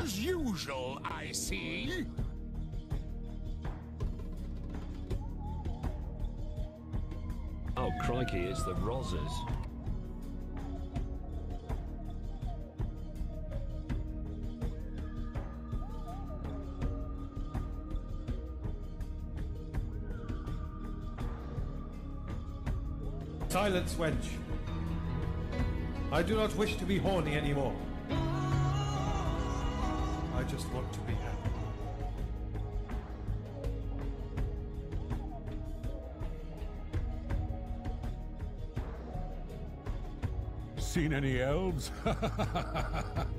as usual, I see. Oh, crikey, it's the Rozzers. Silence, wench. I do not wish to be horny anymore. Just to be happy. Seen any elves?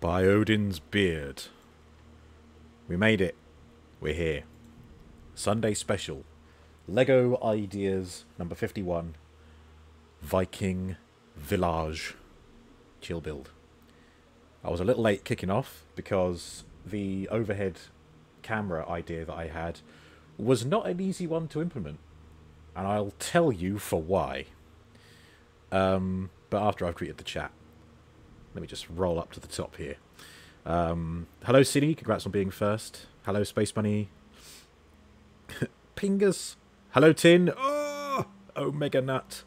By Odin's beard. We made it. We're here. Sunday special. Lego Ideas number 51. Viking Village. Chill build. I was a little late kicking off because the overhead camera idea that I had was not an easy one to implement. And I'll tell you for why. Um, but after I've greeted the chat. Let me just roll up to the top here. Um, hello, City. Congrats on being first. Hello, Space Bunny. Pingus. Hello, Tin. Oh, Omega Nut.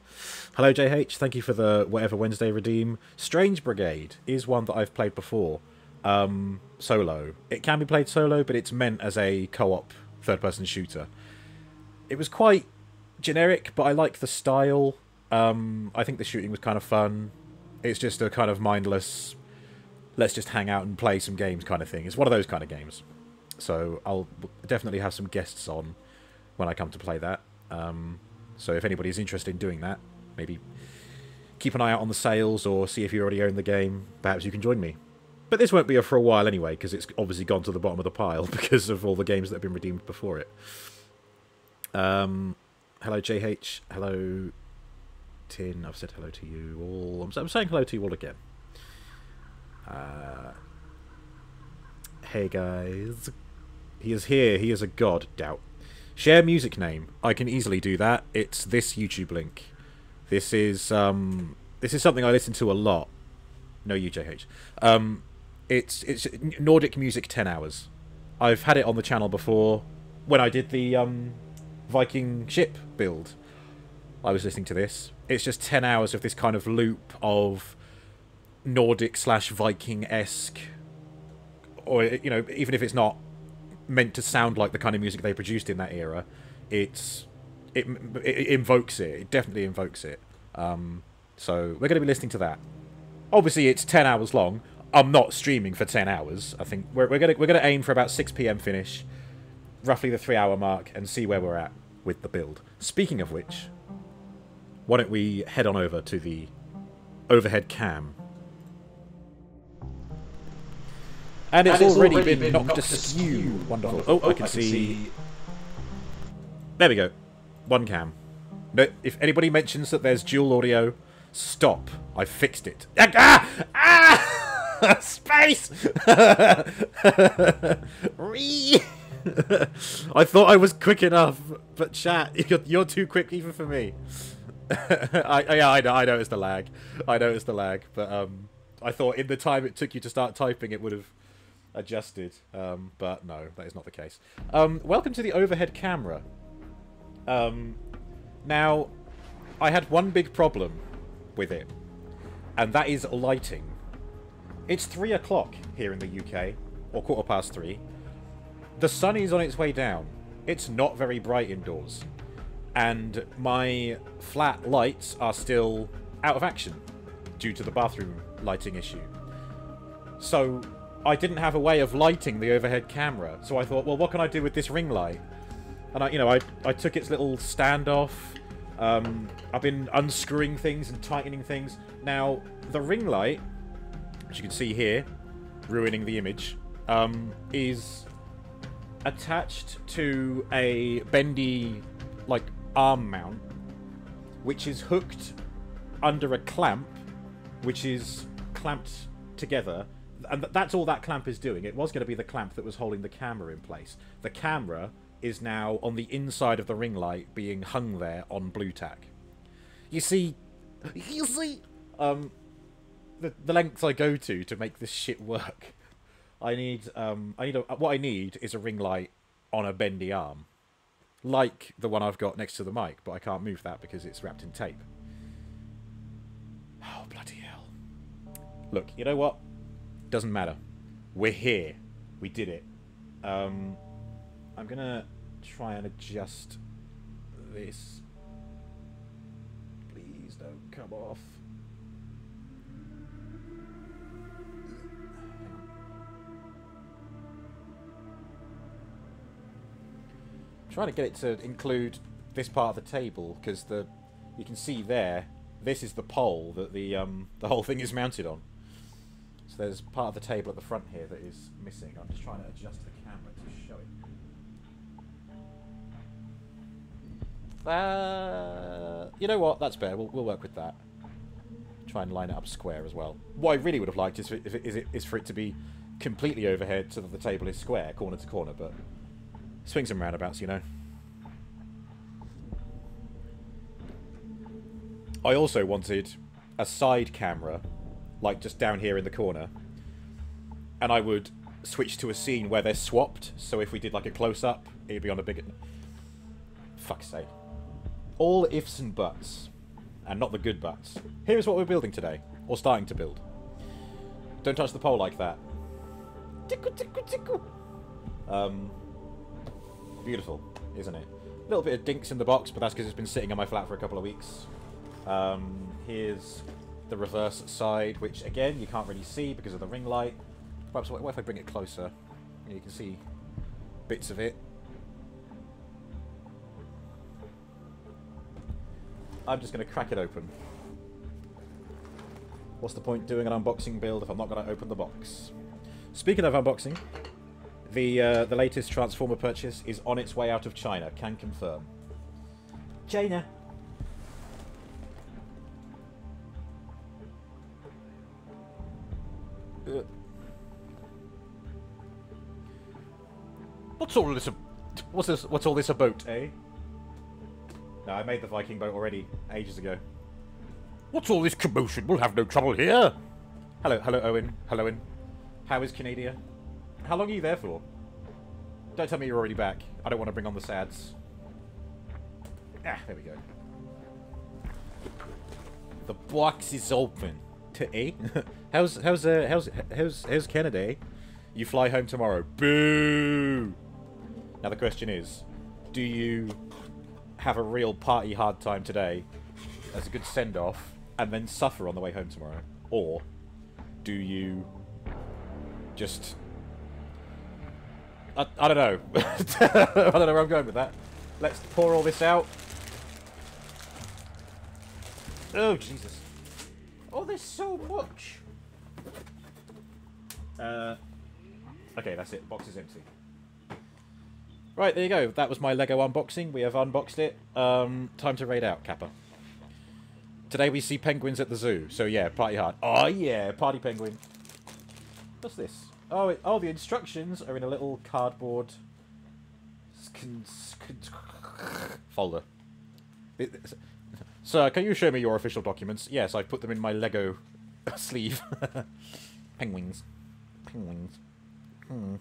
Hello, JH. Thank you for the whatever Wednesday redeem. Strange Brigade is one that I've played before. Um, solo. It can be played solo, but it's meant as a co-op third-person shooter. It was quite generic, but I like the style. Um, I think the shooting was kind of fun. It's just a kind of mindless, let's just hang out and play some games kind of thing. It's one of those kind of games. So I'll definitely have some guests on when I come to play that. Um, so if anybody's interested in doing that, maybe keep an eye out on the sales or see if you already own the game. Perhaps you can join me. But this won't be for a while anyway, because it's obviously gone to the bottom of the pile because of all the games that have been redeemed before it. Um, hello, JH. Hello, Tin. I've said hello to you all. I'm, I'm saying hello to you all again. Uh, hey, guys. He is here. He is a god. Doubt. Share music name. I can easily do that. It's this YouTube link. This is um, this is something I listen to a lot. No, UJH. Um, it's it's Nordic music ten hours. I've had it on the channel before when I did the um, Viking ship build. I was listening to this. It's just ten hours of this kind of loop of Nordic slash Viking esque, or you know, even if it's not meant to sound like the kind of music they produced in that era, it's it, it invokes it. It definitely invokes it. Um, so we're going to be listening to that. Obviously, it's ten hours long. I'm not streaming for ten hours. I think we're, we're gonna we're gonna aim for about six p.m. finish, roughly the three hour mark, and see where we're at with the build. Speaking of which, why don't we head on over to the overhead cam? And it's, And it's already, already been, knocked, knocked askew. askew. Wonderful. Oh, Oh, I I can can see. see- There we go. One cam. No, if anybody mentions that there's dual audio, stop. I fixed it. Ah! Ah! ah! Space! I thought I was quick enough, but chat, you're, you're too quick even for me. I, yeah, I know. I noticed the lag. I noticed the lag, but um, I thought in the time it took you to start typing, it would have adjusted. Um, but no, that is not the case. Um, welcome to the overhead camera. Um, now, I had one big problem with it, and that is lighting. It's three o'clock here in the UK, or quarter past three. The sun is on its way down. It's not very bright indoors. And my flat lights are still out of action due to the bathroom lighting issue. So I didn't have a way of lighting the overhead camera. So I thought, well, what can I do with this ring light? And I, you know, I, I took its little stand off. Um, I've been unscrewing things and tightening things. Now, the ring light, as you can see here, ruining the image, um, is attached to a bendy, like, arm mount, which is hooked under a clamp, which is clamped together. And that's all that clamp is doing. It was going to be the clamp that was holding the camera in place. The camera is now on the inside of the ring light being hung there on blue tack. You see, you see, um, the, the lengths I go to to make this shit work. I need, um, I need a, what I need is a ring light on a bendy arm, like the one I've got next to the mic, but I can't move that because it's wrapped in tape. Oh bloody hell! Look, you know what? Doesn't matter. We're here. We did it. Um, I'm gonna try and adjust this. Please don't come off. Trying to get it to include this part of the table because the you can see there this is the pole that the um the whole thing is mounted on So there's part of the table at the front here that is missing. I'm just trying to adjust the camera to show it. Uh, you know what? That's better. We'll, we'll work with that. Try and line it up square as well. What I really would have liked is if it, is, it, is for it to be completely overhead so that the table is square, corner to corner, but swings and roundabouts, you know. I also wanted a side camera, like just down here in the corner, and I would switch to a scene where they're swapped. So if we did like a close up, it'd be on a bigger. Fuck's sake! All ifs and buts, and not the good buts. Here is what we're building today, or starting to build. Don't touch the pole like that. Tickle, tickle, tickle. Um, beautiful, isn't it? A little bit of dinks in the box, but that's because it's been sitting on my flat for a couple of weeks. Um, here's the reverse side, which again you can't really see because of the ring light. Perhaps what, what if I bring it closer? You can see bits of it. I'm just going to crack it open. What's the point doing an unboxing build if I'm not going to open the box? Speaking of unboxing, the uh, the latest Transformer purchase is on its way out of China. Can confirm. China. Uh. What's all this? What's this? What's all this about, eh? No, I made the Viking boat already ages ago. What's all this commotion? We'll have no trouble here. Hello, hello, Owen. Hello, Owen. How is Canada? How long are you there for? Don't tell me you're already back. I don't want to bring on the sads. Ah, there we go. The box is open. To eh? how's how's uh, how's how's how's Canada? Eh? You fly home tomorrow. Boo! Now the question is, do you have a real party hard time today as a good send off and then suffer on the way home tomorrow? Or do you just I, I don't know. I don't know where I'm going with that. Let's pour all this out. Oh, Jesus. Oh, there's so much. Uh, okay, that's it. Box is empty. Right, there you go. That was my Lego unboxing. We have unboxed it. Um, time to raid out, Kappa. Today we see penguins at the zoo. So yeah, party hard. Oh yeah, party penguin. What's this? Oh, it, oh, the instructions are in a little cardboard folder. It, Sir, can you show me your official documents? Yes, I've put them in my Lego sleeve. Penguins. Penguins. Hmm.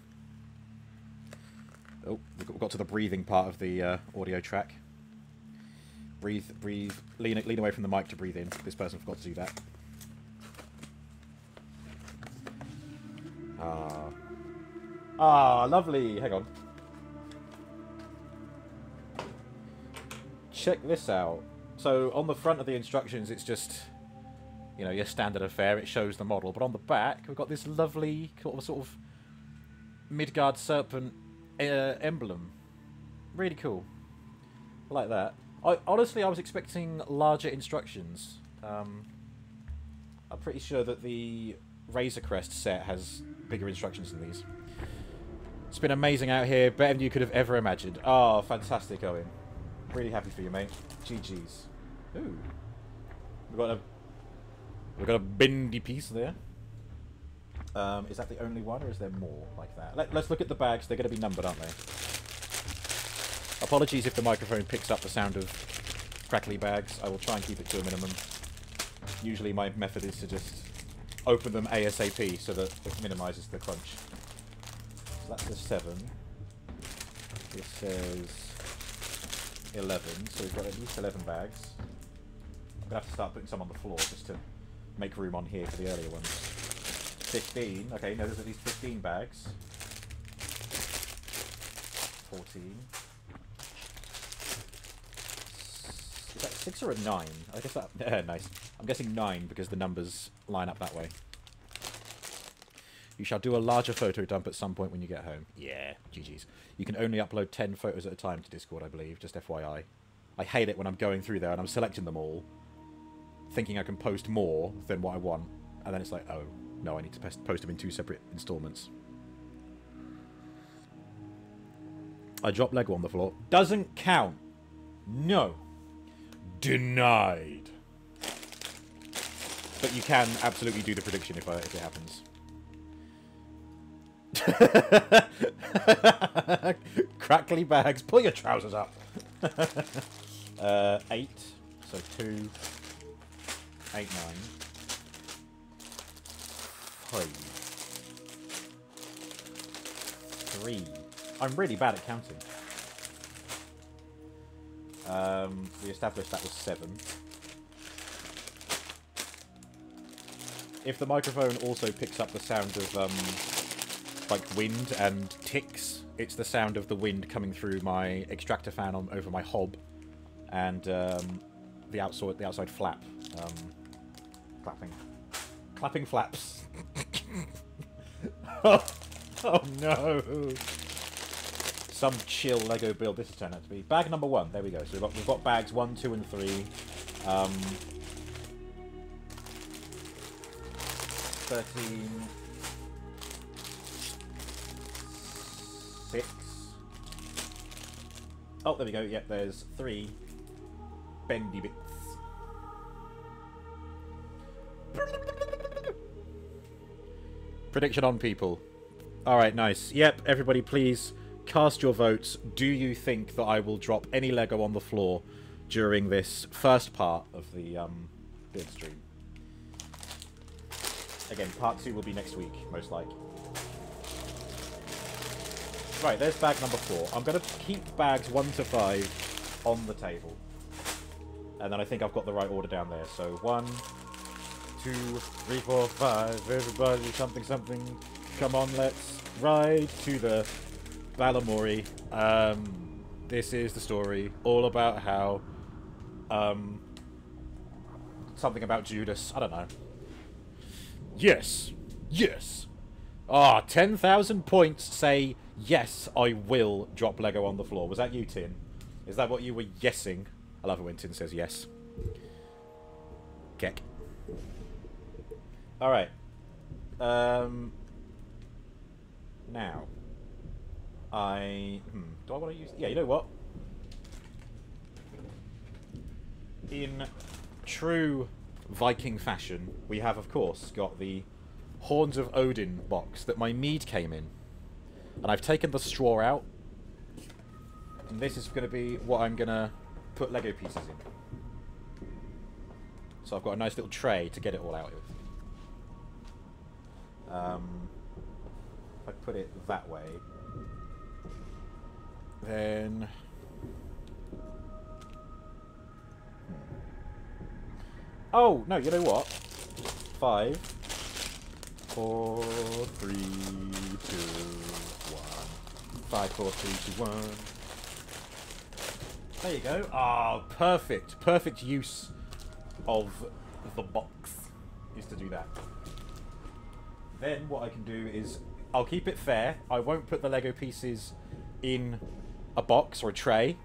Oh, we got to the breathing part of the uh, audio track. Breathe, breathe. Lean, lean away from the mic to breathe in. This person forgot to do that. Ah. Ah, lovely. Hang on. Check this out. So on the front of the instructions, it's just, you know, your standard affair. It shows the model, but on the back, we've got this lovely sort of, sort of Midgard serpent uh, emblem. Really cool. I like that. I honestly, I was expecting larger instructions. Um, I'm pretty sure that the Razor Crest set has bigger instructions than these. It's been amazing out here, better than you could have ever imagined. Oh, fantastic, Owen. Really happy for you, mate. GG's. Ooh. We've got a we've got a bendy piece there. Um, is that the only one, or is there more like that? Let, us look at the bags. They're going to be numbered, aren't they? Apologies if the microphone picks up the sound of crackly bags. I will try and keep it to a minimum. Usually my method is to just open them ASAP so that it minimises the crunch. So that's a 7. This says 11, so we've got at least 11 bags. I'm going to have to start putting some on the floor just to make room on here for the earlier ones. 15, okay, no, there's at least 15 bags. 14. 6 or a 9? I guess that... Yeah, nice. I'm guessing 9 because the numbers line up that way. You shall do a larger photo dump at some point when you get home. Yeah, GG's. You can only upload 10 photos at a time to Discord, I believe, just FYI. I hate it when I'm going through there and I'm selecting them all, thinking I can post more than what I want, and then it's like, oh, No, I need to post them in two separate installments. I dropped Lego on the floor. Doesn't count. No. Denied. But you can absolutely do the prediction if, I, if it happens. Crackly bags. Pull your trousers up. uh, eight. So two. Eight, nine. Five. Three. I'm really bad at counting. Um, we established that was seven. If the microphone also picks up the sound of um, like wind and ticks, it's the sound of the wind coming through my extractor fan on over my hob, and um, the outside the outside flap, um, clapping, clapping flaps. oh, oh no! Some chill Lego build this has turned out to be. Bag number one. There we go. So we've got we've got bags one, two, and three. Um, 13, 6. Oh, there we go. Yep, there's three bendy bits. Prediction on people. Alright, nice. Yep, everybody please cast your votes. Do you think that I will drop any Lego on the floor during this first part of the um, build stream? Again, part two will be next week, most likely. Right, there's bag number four. I'm going to keep bags one to five on the table. And then I think I've got the right order down there. So one, two, three, four, five. Everybody, something, something. Come on, let's ride to the Balamory. Um, this is the story all about how um, something about Judas. I don't know. Yes. Yes. Ah, 10,000 points say, yes, I will drop Lego on the floor. Was that you, Tin? Is that what you were yesing? I love it when Tin says yes. Keck. Alright. Um, now. I... Hmm, do I want to use... Yeah, you know what? In true Viking fashion, we have, of course, got the Horns of Odin box that my mead came in. And I've taken the straw out. And this is going to be what I'm going to put Lego pieces in. So I've got a nice little tray to get it all out of. Um, if I put it that way, then... Oh, no, you know what? Five, four, three, two, one. Five, four, three, two, one. There you go. Ah, perfect. Perfect use of the box is to do that. Then what I can do is I'll keep it fair. I won't put the Lego pieces in a box or a tray.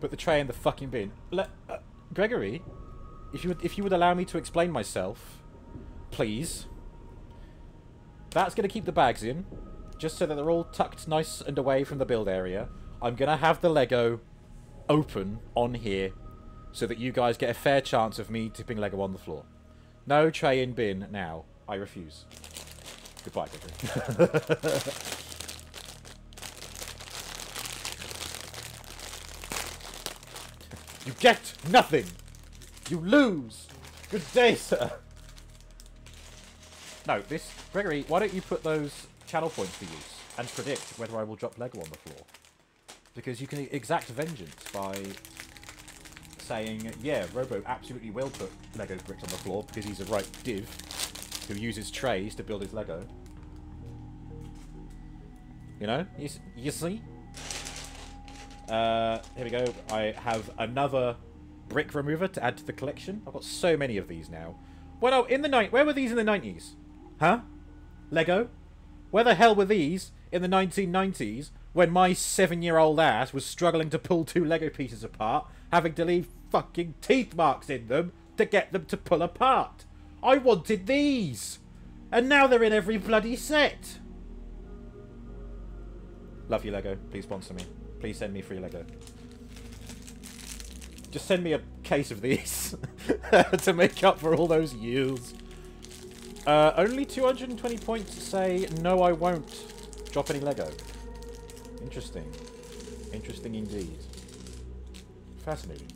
Put the tray in the fucking bin. Le uh, Gregory, if you would, if you would allow me to explain myself, please. That's going to keep the bags in, just so that they're all tucked nice and away from the build area. I'm going to have the Lego open on here, so that you guys get a fair chance of me tipping Lego on the floor. No tray in bin now. I refuse. Goodbye, Gregory. you get nothing! You lose! Good day, sir! No, this... Gregory, why don't you put those channel points to use and predict whether I will drop Lego on the floor? Because you can exact vengeance by saying, yeah, Robo absolutely will put Lego bricks on the floor because he's a right div who uses trays to build his Lego. You know? You, you see? Uh, here we go. I have another brick remover to add to the collection. I've got so many of these now. Well, no, in the night. Where were these in the 90s? Huh? Lego? Where the hell were these in the 1990s when my seven-year-old ass was struggling to pull two Lego pieces apart, having to leave fucking teeth marks in them to get them to pull apart? I wanted these! And now they're in every bloody set! Love you, Lego. Please sponsor me. Please send me free Lego. Just send me a case of these to make up for all those yields. Uh, only 220 points to say, no, I won't drop any Lego. Interesting. Interesting indeed. Fascinating.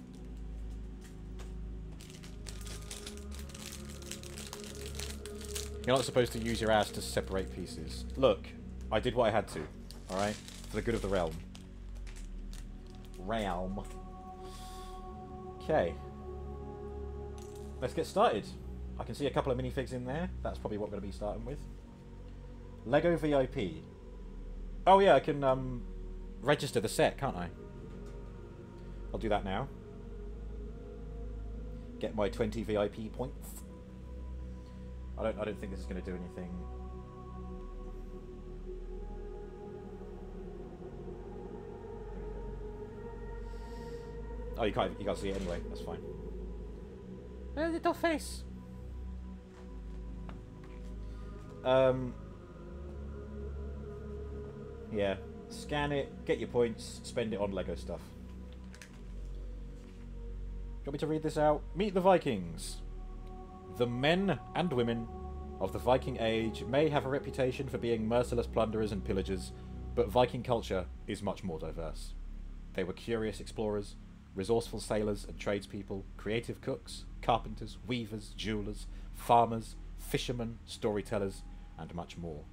You're not supposed to use your ass to separate pieces. Look, I did what I had to. Alright? For the good of the realm. Realm. Okay. Let's get started. I can see a couple of minifigs in there. That's probably what we're going to be starting with. Lego VIP. Oh yeah, I can um, register the set, can't I? I'll do that now. Get my 20 VIP points. I don't. I don't think this is going to do anything. Oh, you can't. You can't see it anyway. That's fine. A little face. Um. Yeah. Scan it. Get your points. Spend it on Lego stuff. Do you want me to read this out? Meet the Vikings. The men and women of the Viking Age may have a reputation for being merciless plunderers and pillagers, but Viking culture is much more diverse. They were curious explorers, resourceful sailors and tradespeople, creative cooks, carpenters, weavers, jewelers, farmers, fishermen, storytellers, and much more.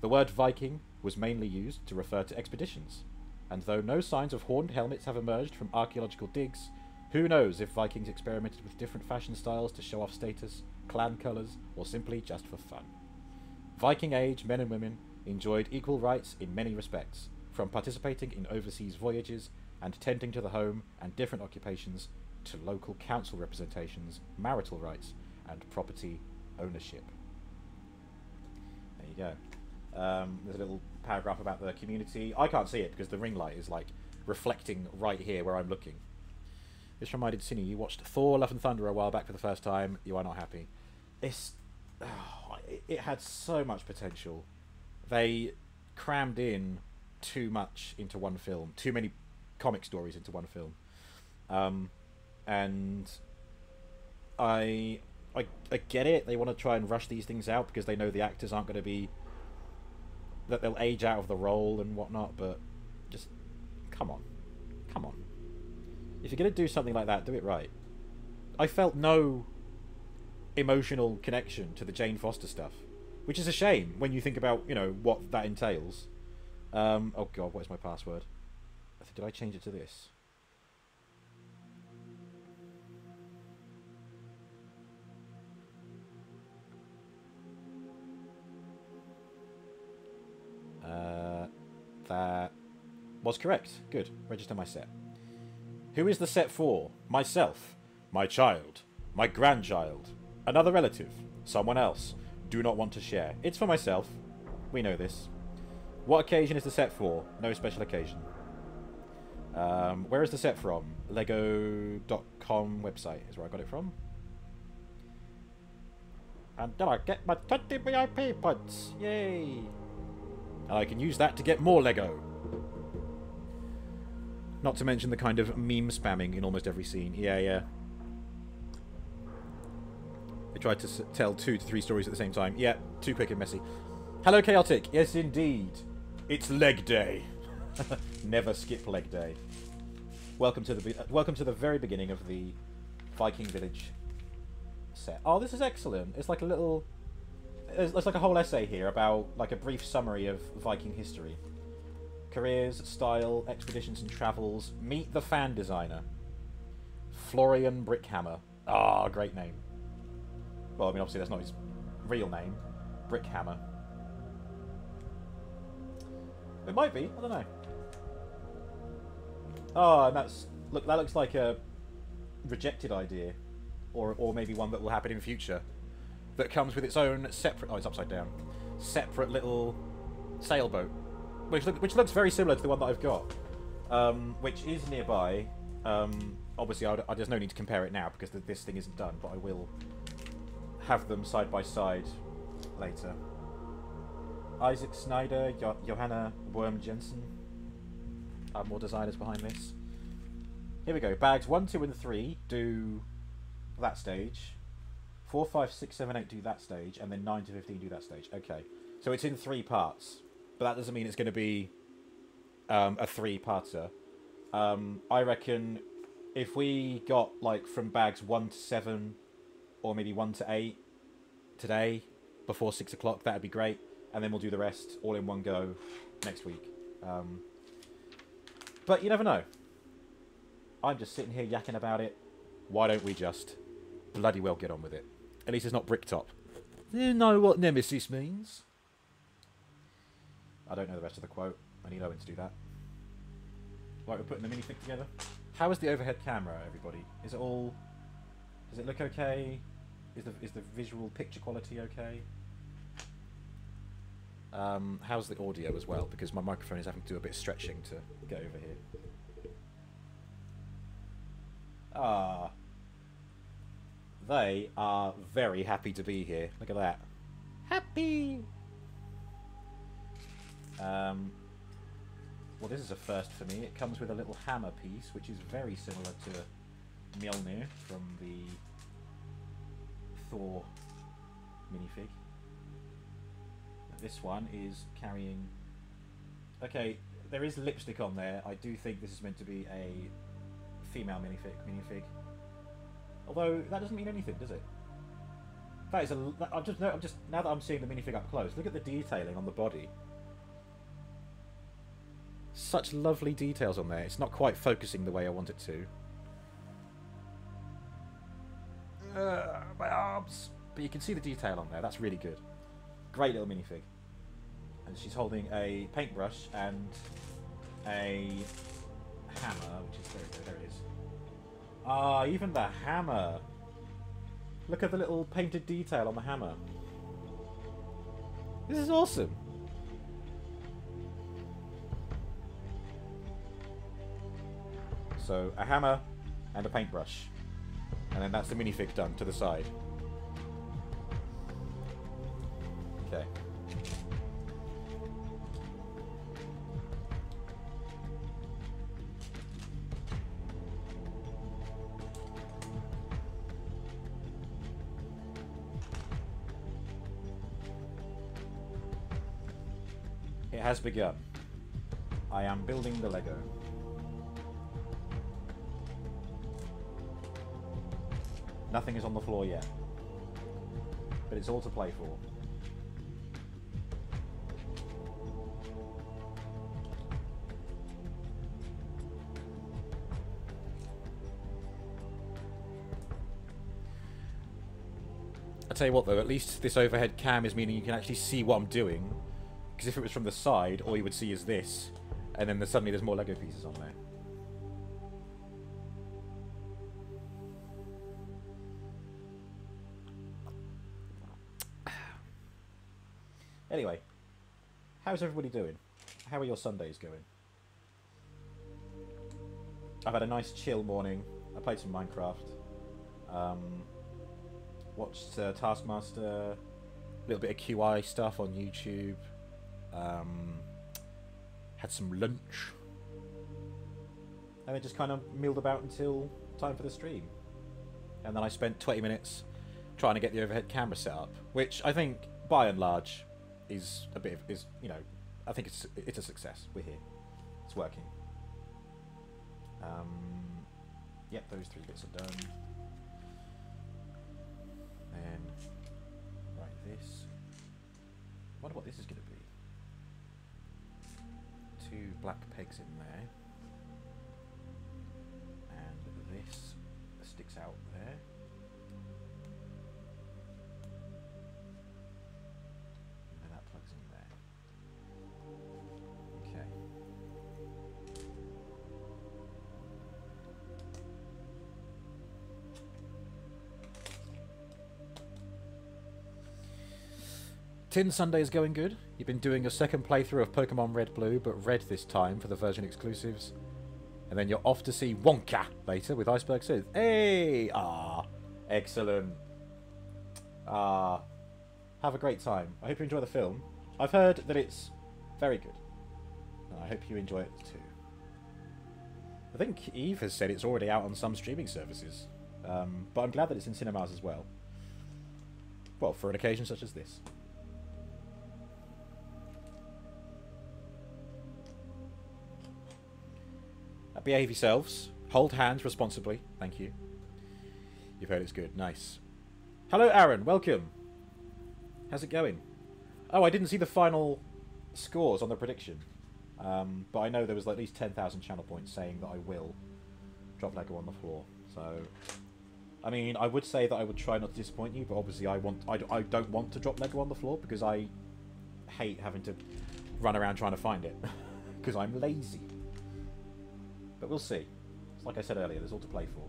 The word Viking was mainly used to refer to expeditions, and though no signs of horned helmets have emerged from archaeological digs, who knows if Vikings experimented with different fashion styles to show off status, clan colours, or simply just for fun. Viking Age men and women enjoyed equal rights in many respects, from participating in overseas voyages and tending to the home and different occupations to local council representations, marital rights, and property ownership. There you go. Um, there's a little paragraph about the community. I can't see it because the ring light is like reflecting right here where I'm looking. This reminded Cine, you watched Thor: Love and Thunder a while back for the first time. You are not happy. It's oh, it had so much potential. They crammed in too much into one film. Too many comic stories into one film. Um, and I, I I get it. They want to try and rush these things out because they know the actors aren't going to be that they'll age out of the role and whatnot. But just come on, come on. If you're going to do something like that, do it right. I felt no emotional connection to the Jane Foster stuff, which is a shame when you think about you know what that entails. Um, oh god, what is my password? Did I change it to this? Uh, that was correct. Good. Register my set. Who is the set for? Myself. My child. My grandchild. Another relative. Someone else. Do not want to share. It's for myself. We know this. What occasion is the set for? No special occasion. Um, where is the set from? Lego.com website is where I got it from. And then I get my 20 VIP points. Yay! And I can use that to get more Lego. Not to mention the kind of meme spamming in almost every scene. Yeah, yeah. I tried to tell two to three stories at the same time. Yeah, too quick and messy. Hello, Chaotic. Yes, indeed. It's leg day. Never skip leg day. Welcome to the uh, welcome to the very beginning of the Viking Village set. Oh, this is excellent. It's like a little. It's, like a whole essay here about like a brief summary of Viking history, careers, style, expeditions and travels. Meet the fan designer, Florian Brickhammer. Ah, oh, great name. Well, I mean, obviously that's not his real name, Brickhammer. It might be. I don't know. Oh, and that's look. That looks like a rejected idea, or or maybe one that will happen in future, that comes with its own separate. Oh, it's upside down. Separate little sailboat, which look, which looks very similar to the one that I've got, um, which is nearby. Um, obviously, I, I, there's no need to compare it now because the, this thing isn't done, but I will have them side by side later. Isaac Snyder, jo- Johanna Worm Jensen are more designers behind this. Here we go. Bags 1, 2, and 3 do that stage. 4, 5, 6, 7, 8 do that stage. And then 9 to 15 do that stage. Okay. So it's in three parts. But that doesn't mean it's going to be um, a three-parter. Um, I reckon if we got, like, from bags 1 to 7, or maybe 1 to 8 today, before 6 o'clock, that'd be great. And then we'll do the rest all in one go next week. Um, but you never know. I'm just sitting here yakking about it. Why don't we just bloody well get on with it? At least it's not Brick Top. You know what Nemesis means? I don't know the rest of the quote. I need Owen to do that. Right, we're putting the minifig together. How is the overhead camera, everybody? Is it all... Does it look okay? Is the, is the visual picture quality okay? Um, how's the audio as well? Because my microphone is having to do a bit of stretching to get over here. Ah. They are very happy to be here. Look at that. Happy! Um, well, this is a first for me. It comes with a little hammer piece, which is very similar to Mjolnir from the Thor minifig. This one is carrying... Okay, there is lipstick on there. I do think this is meant to be a female minifig. minifig. Although, that doesn't mean anything, does it? That is a... That, I'm just, no, I'm just... Now that I'm seeing the minifig up close, look at the detailing on the body. Such lovely details on there. It's not quite focusing the way I want it to. Uh, my arms! But you can see the detail on there. That's really good. Great little minifig. And she's holding a paintbrush and a hammer, which is good. There it is. Ah, even the hammer. Look at the little painted detail on the hammer. This is awesome. So, a hammer and a paintbrush. And then that's the minifig done to the side. Has begun. I am building the Lego. Nothing is on the floor yet. But it's all to play for. I tell you what though, at least this overhead cam is meaning you can actually see what I'm doing. Because if it was from the side, all you would see is this. And then there's, suddenly there's more Lego pieces on there. Anyway, how's everybody doing? How are your Sundays going? I've had a nice chill morning. I played some Minecraft. Um, watched uh, Taskmaster, a little bit of QI stuff on YouTube. Um, had some lunch. And then just kind of milled about until time for the stream. And then I spent 20 minutes trying to get the overhead camera set up, which I think, by and large, is a bit of, is you know, I think it's it's a success. We're here, it's working. Um, yep, those three bits are done. And right, this. Wonder what this is going to. Two black pegs in there, Tin Sunday is going good. You've been doing a second playthrough of Pokemon Red Blue, but red this time for the version exclusives. And then you're off to see Wonka later with Iceberg Sith. Hey! Ah, excellent. Ah, have a great time. I hope you enjoy the film. I've heard that it's very good. I hope you enjoy it too. I think Eve has said it's already out on some streaming services. Um, but I'm glad that it's in cinemas as well. Well, for an occasion such as this. Behave yourselves. Hold hands responsibly. Thank you. You've heard it's good. Nice. Hello, Aaron. Welcome. How's it going? Oh, I didn't see the final scores on the prediction. Um, but I know there was at least 10,000 channel points saying that I will drop Lego on the floor. So, I mean, I would say that I would try not to disappoint you, but obviously I want I, I don't want to drop Lego on the floor because I hate having to run around trying to find it because I'm lazy. But we'll see. It's like I said earlier, there's all to play for.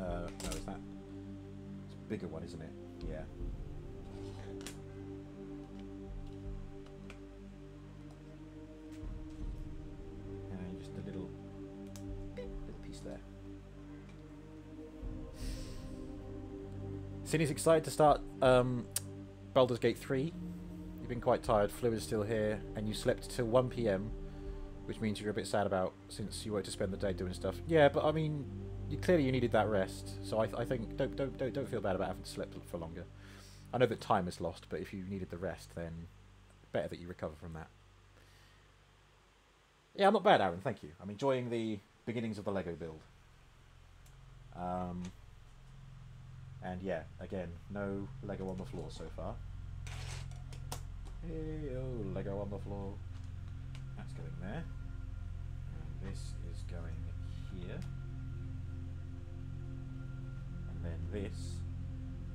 Uh, no, is that? It's a bigger one, isn't it? Yeah. And just a little, little piece there. Cindy's excited to start um, Baldur's Gate 3. You've been quite tired, Flu is still here, and you slept till 1pm, which means you're a bit sad about since you were to spend the day doing stuff. Yeah, but I mean, you, clearly you needed that rest, so I, th I think don't, don't, don't, don't feel bad about having to sleep for longer. I know that time is lost, but if you needed the rest, then better that you recover from that. Yeah, I'm not bad, Aaron. Thank you. I'm enjoying the beginnings of the Lego build. Um, and yeah, again, no Lego on the floor so far. Hey, oh, Lego on the floor. Going there. And this is going here. And then this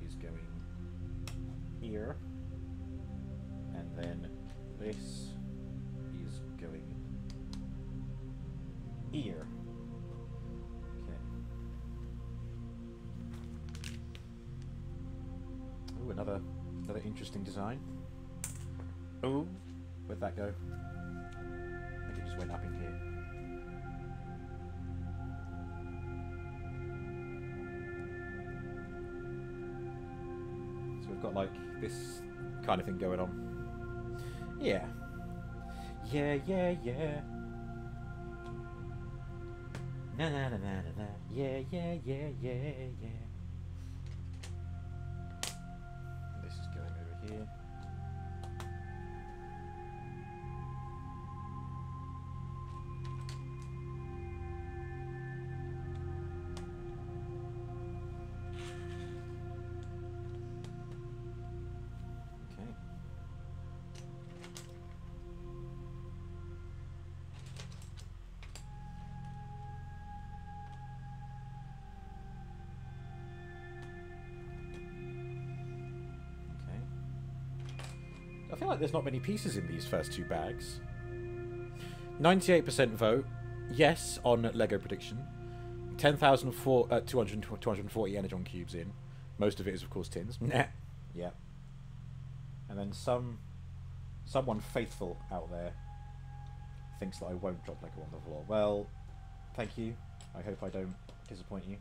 is going here. And then this is going here. Okay. Ooh, another another interesting design. Oh, where'd that go? We've got like this kind of thing going on. Yeah. Yeah, yeah, yeah. Na na na na na na. Yeah, yeah, yeah, yeah, yeah. This is going over here. There's not many pieces in these first two bags. 98% vote, yes, on Lego prediction. 10,240 uh, 200 240 Energon cubes in. Most of it is, of course, tins. Nah. yeah. And then some, someone faithful out there thinks that I won't drop Lego on the floor. Well, thank you. I hope I don't disappoint you.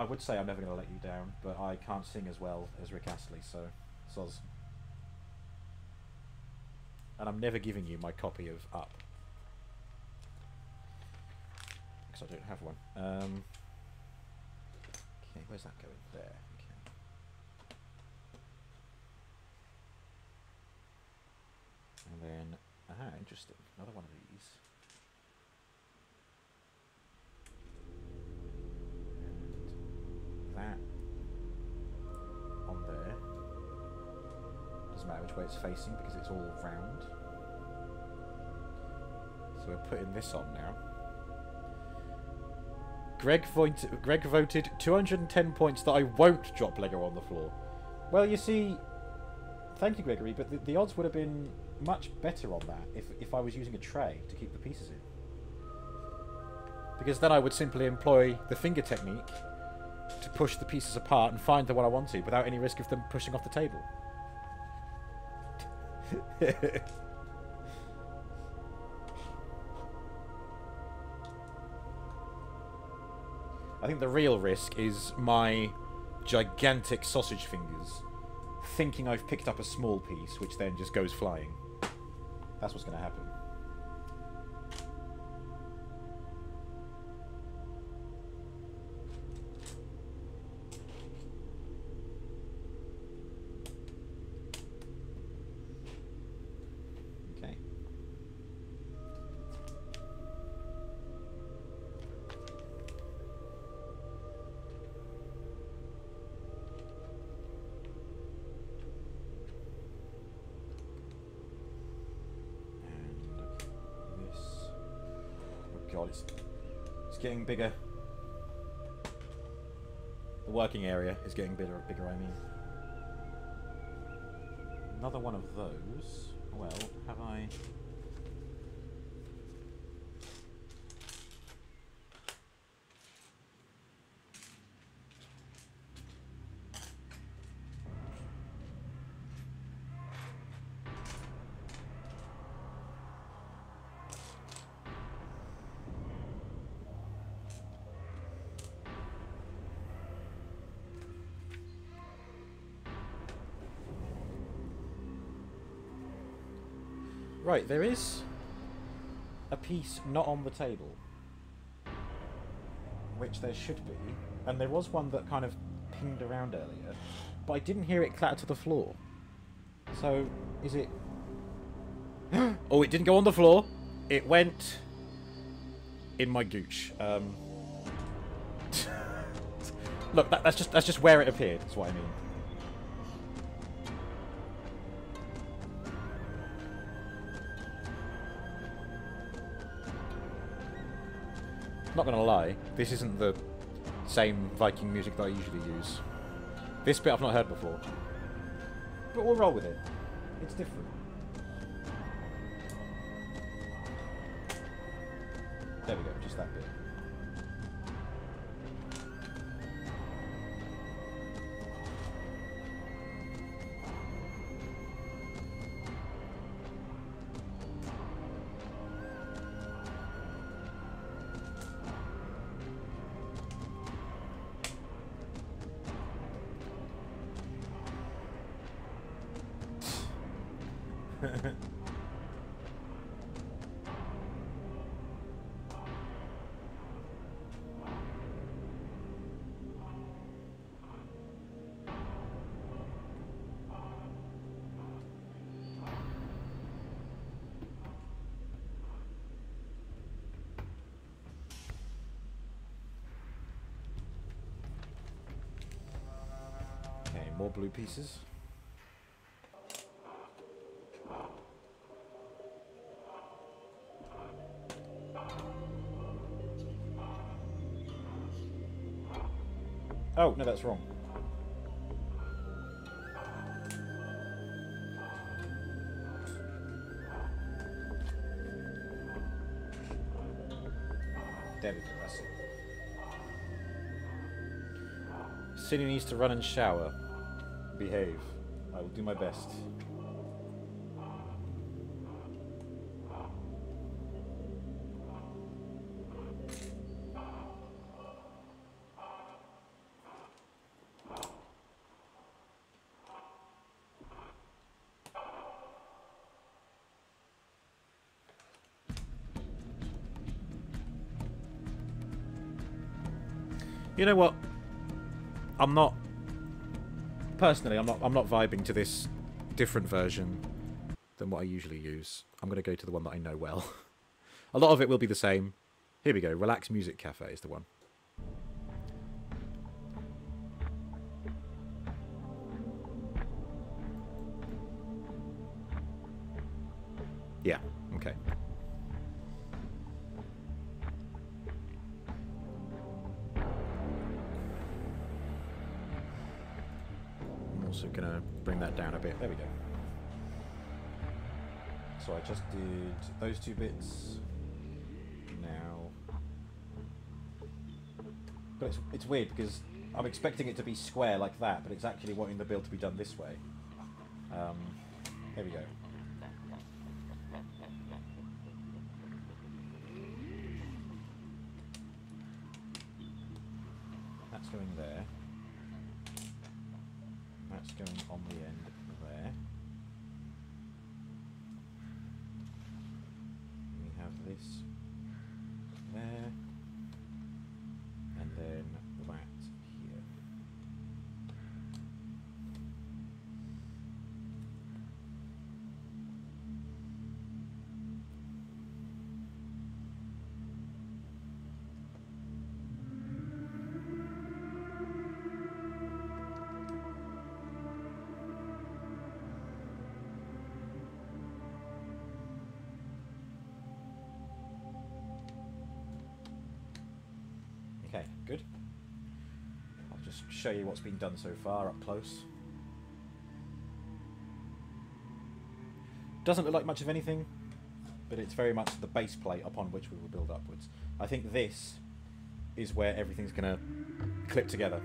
I would say I'm never going to let you down, but I can't sing as well as Rick Astley, so soz. And I'm never giving you my copy of Up. Because I don't have one. Um, okay, where's that going? There. And then, ah, interesting. Another one of these. That on there. Doesn't matter which way it's facing because it's all round. So we're putting this on now. Greg, voted, Greg voted 210 points that I won't drop Lego on the floor. Well, you see, thank you, Gregory, but the, the odds would have been much better on that if, if I was using a tray to keep the pieces in. Because then I would simply employ the finger technique to push the pieces apart and find the one I want to without any risk of them pushing off the table. I think the real risk is my gigantic sausage fingers thinking I've picked up a small piece, which then just goes flying. That's what's going to happen. Working area is getting bigger. Bigger, I mean. Another one of those. Well, have I? Right, there is a piece not on the table, which there should be, and there was one that kind of pinged around earlier, but I didn't hear it clatter to the floor. So, is it... oh, it didn't go on the floor. It went in my gooch. Um... Look, that, that's just that's just where it appeared. That's what I mean. Not gonna lie, this isn't the same Viking music that I usually use. This bit I've not heard before. But we'll roll with it. It's different. Blue pieces. Oh, no, that's wrong. There we go, that's it. Cindy needs to run and shower. Behave. I will do my best. You know what? I'm not personally I'm not I'm not vibing to this different version than what I usually use. I'm going to go to the one that I know well. A lot of it will be the same. Here we go. Relax Music Cafe is the one. Did those two bits. Now. But it's, it's weird because I'm expecting it to be square like that, but it's actually wanting the build to be done this way. Um, there we go. Show you what's been done so far up close. Doesn't look like much of anything, but it's very much the base plate upon which we will build upwards. I think this is where everything's going to clip together.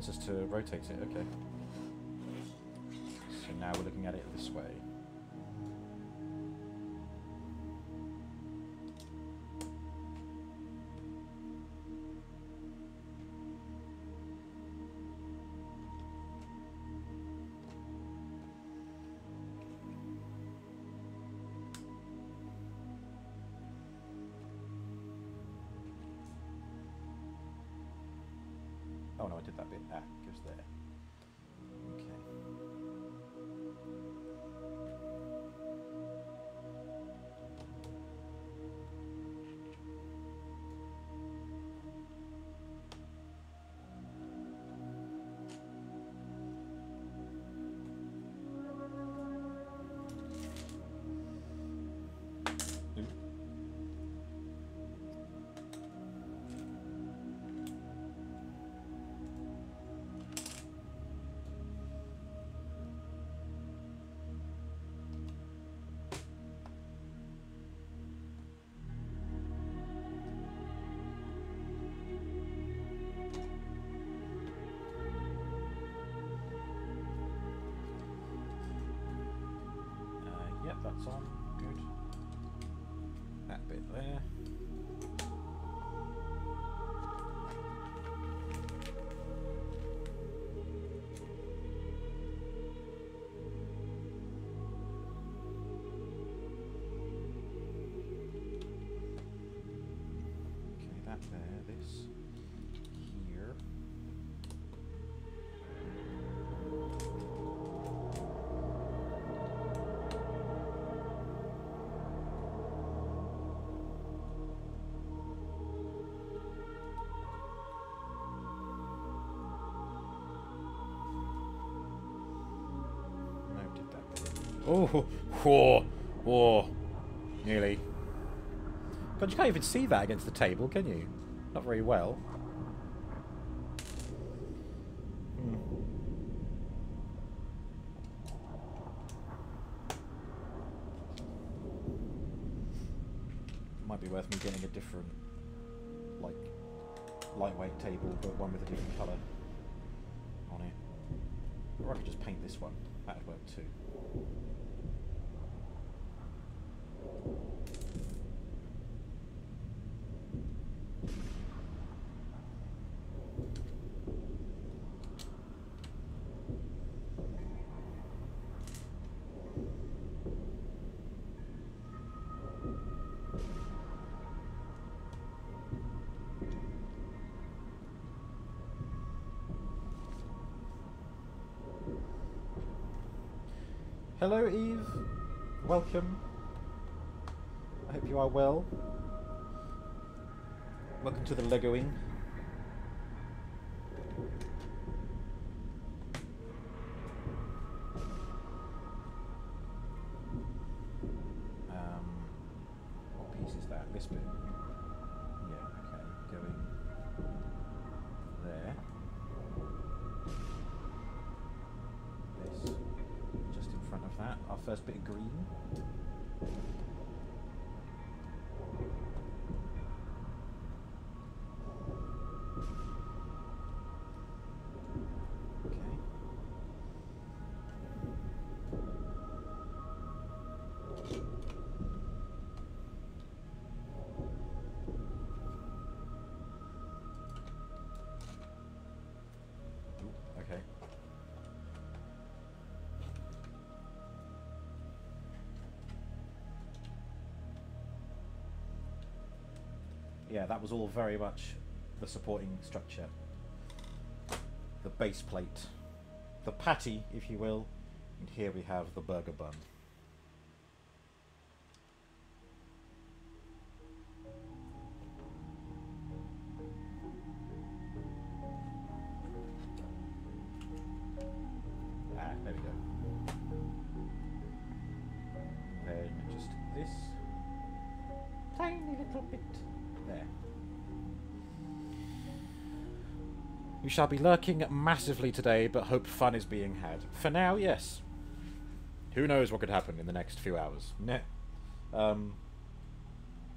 Wants us to rotate it, okay. Oh no, I did that bit. Ah, it goes that's on. Good. That bit there. Okay, that there, this Oh, whoa, whoa, nearly. But you can't even see that against the table, can you? Not very well. Hello, Eve. Welcome. I hope you are well. Welcome to the Legoing. That was all very much the supporting structure. The base plate. The patty, if you will. And here we have the burger bun. We shall be lurking massively today, but hope fun is being had. For now, yes. Who knows what could happen in the next few hours? No. Um.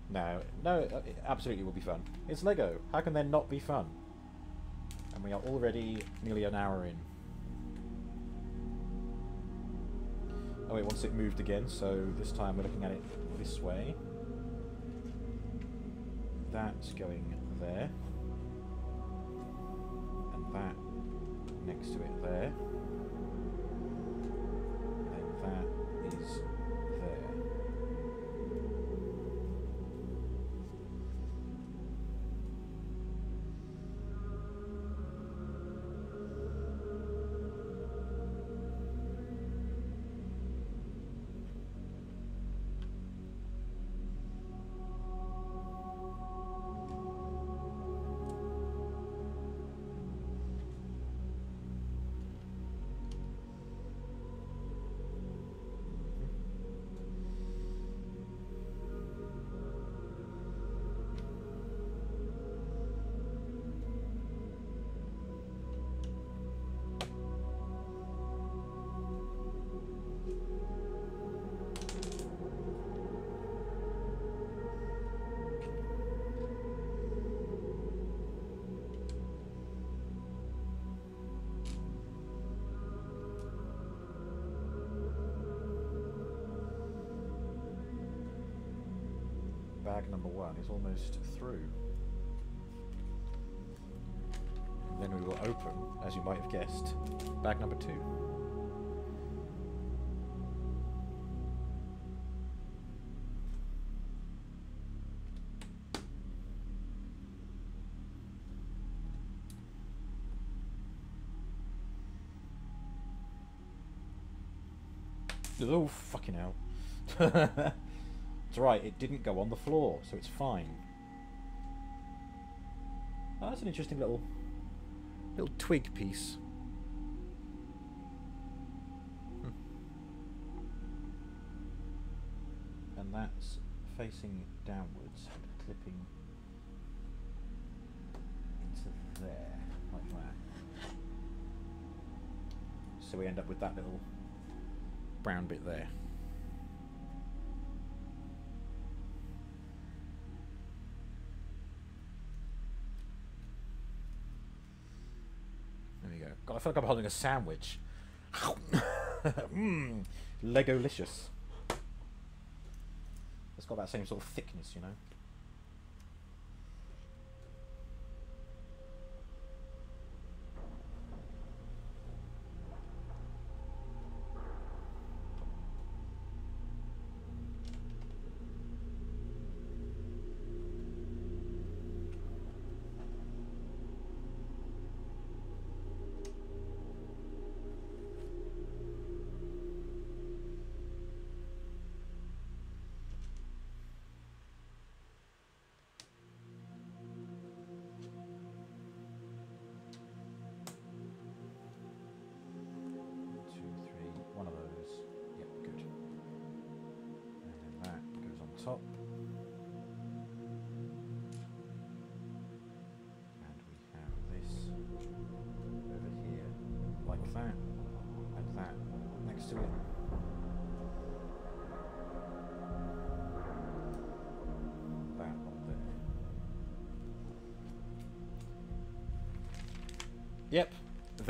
No, no, it absolutely will be fun. It's Lego. How can there not be fun? And we are already nearly an hour in. Oh wait, once it moved again, so this time we're looking at it this way. That's going there. Next to it there. Bag number one is almost through. And then we will open, as you might have guessed, bag number two. Oh, fucking hell. It's right, it didn't go on the floor, so it's fine. Oh, that's an interesting little little twig piece. Hmm. And that's facing downwards and clipping into there, like that. So we end up with that little brown bit there. God, I feel like I'm holding a sandwich. Mmm, Lego-licious. It's got that same sort of thickness, you know.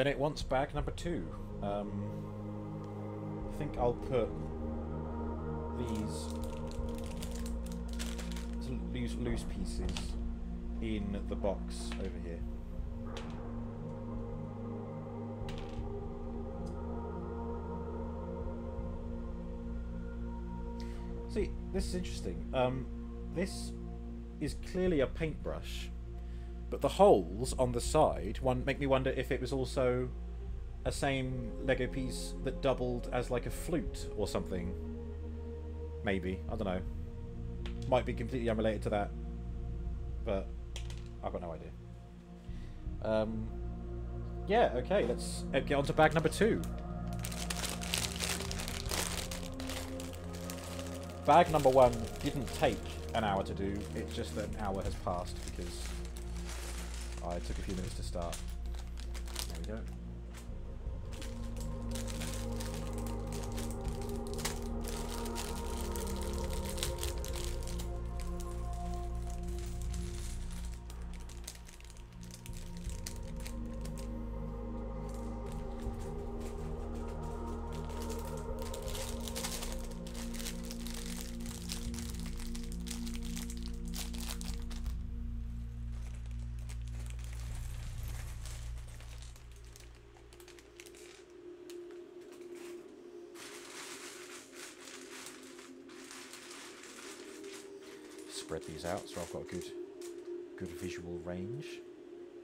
Then it wants bag number two. Um, I think I'll put these loose, loose pieces in the box over here. See, this is interesting. Um, this is clearly a paintbrush, but the holes on the side one make me wonder if it was also a same Lego piece that doubled as like a flute or something. Maybe I don't know. Might be completely unrelated to that, but I've got no idea. Um, yeah, okay. Let's get on to bag number two. Bag number one didn't take an hour to do. It's just that an hour has passed because I took a few minutes to start. There we go.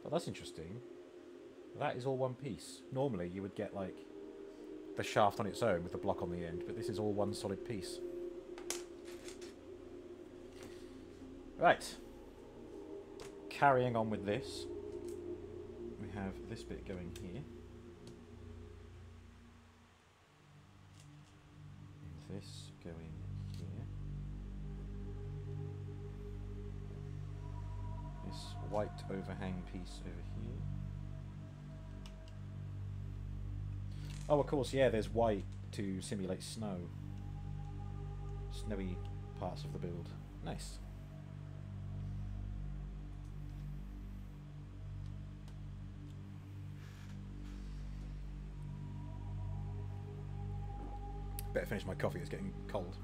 But that's interesting. That is all one piece. Normally you would get like the shaft on its own with the block on the end, but this is all one solid piece. Right. Carrying on with this, we have this bit going here. Overhang piece over here. Oh, of course, yeah, there's white to simulate snow. Snowy parts of the build. Nice. Better finish my coffee, it's getting cold.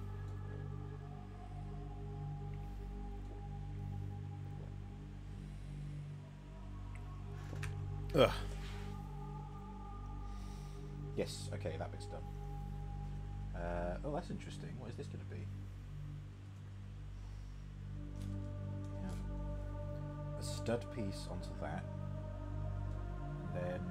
Ugh. Yes, okay, that bit's done. Uh, oh, that's interesting. What is this going to be? Yeah. A stud piece onto that. And then...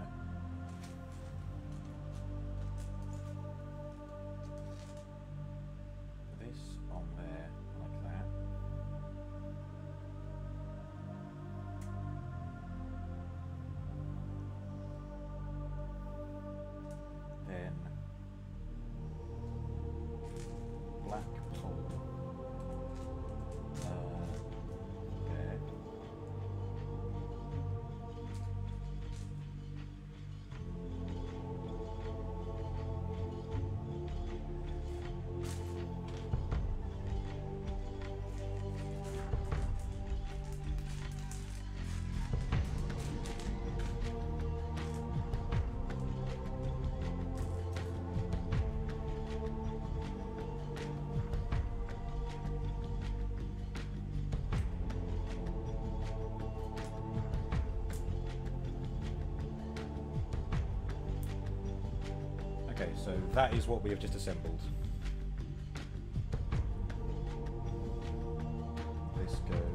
Okay, so that is what we have just assembled. This goes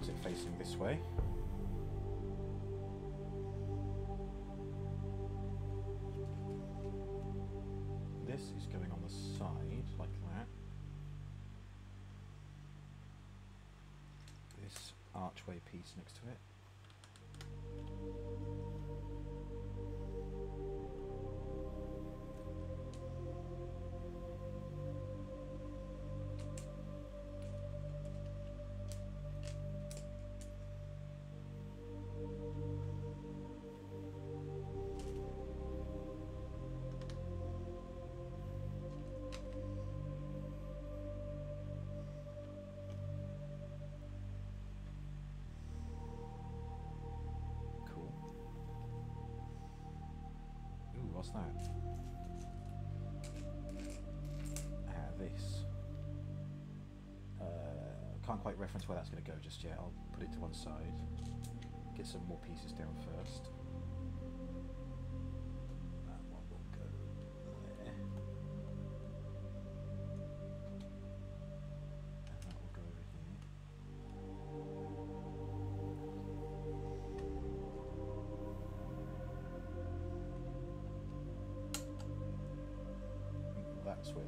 want it facing this way. This is going on the side, like that. This archway piece next to it. What's that? Ah, this. Uh, can't quite reference where that's going to go just yet. I'll put it to one side. Get some more pieces down first.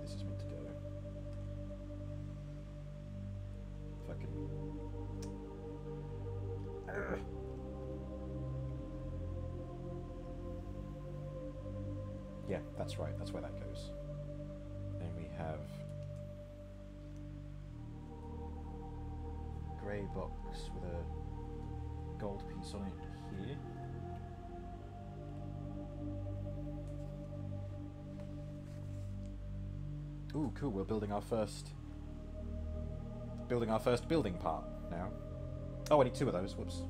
This is. Ugh. Yeah, that's right. That's where that goes. Ooh, cool. We're building our first building our first building part now. Oh, I need two of those. Whoops.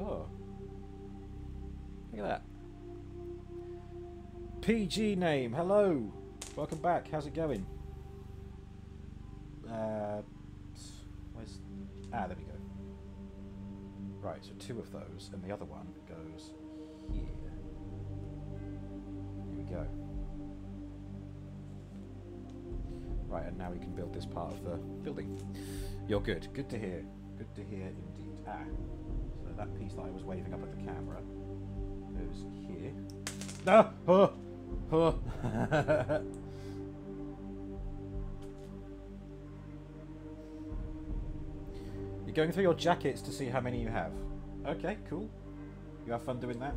Oh. Look at that. PG name. Hello. Welcome back. How's it going? Uh, where's... Ah, there we go. Right, so two of those, and the other one goes this part of the building. You're good. Good to hear. Good to hear indeed. Ah, so that piece that I was waving up at the camera goes here. No! Oh! Oh! You're going through your jackets to see how many you have. Okay, cool. You have fun doing that?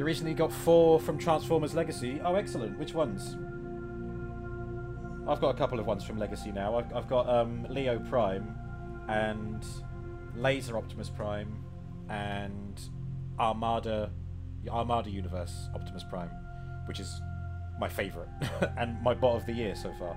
You recently got four from Transformers Legacy. Oh, excellent. Which ones? I've got a couple of ones from Legacy now. I've, I've got um, Leo Prime and Laser Optimus Prime and Armada Armada Universe Optimus Prime, which is my favourite and my bot of the year so far.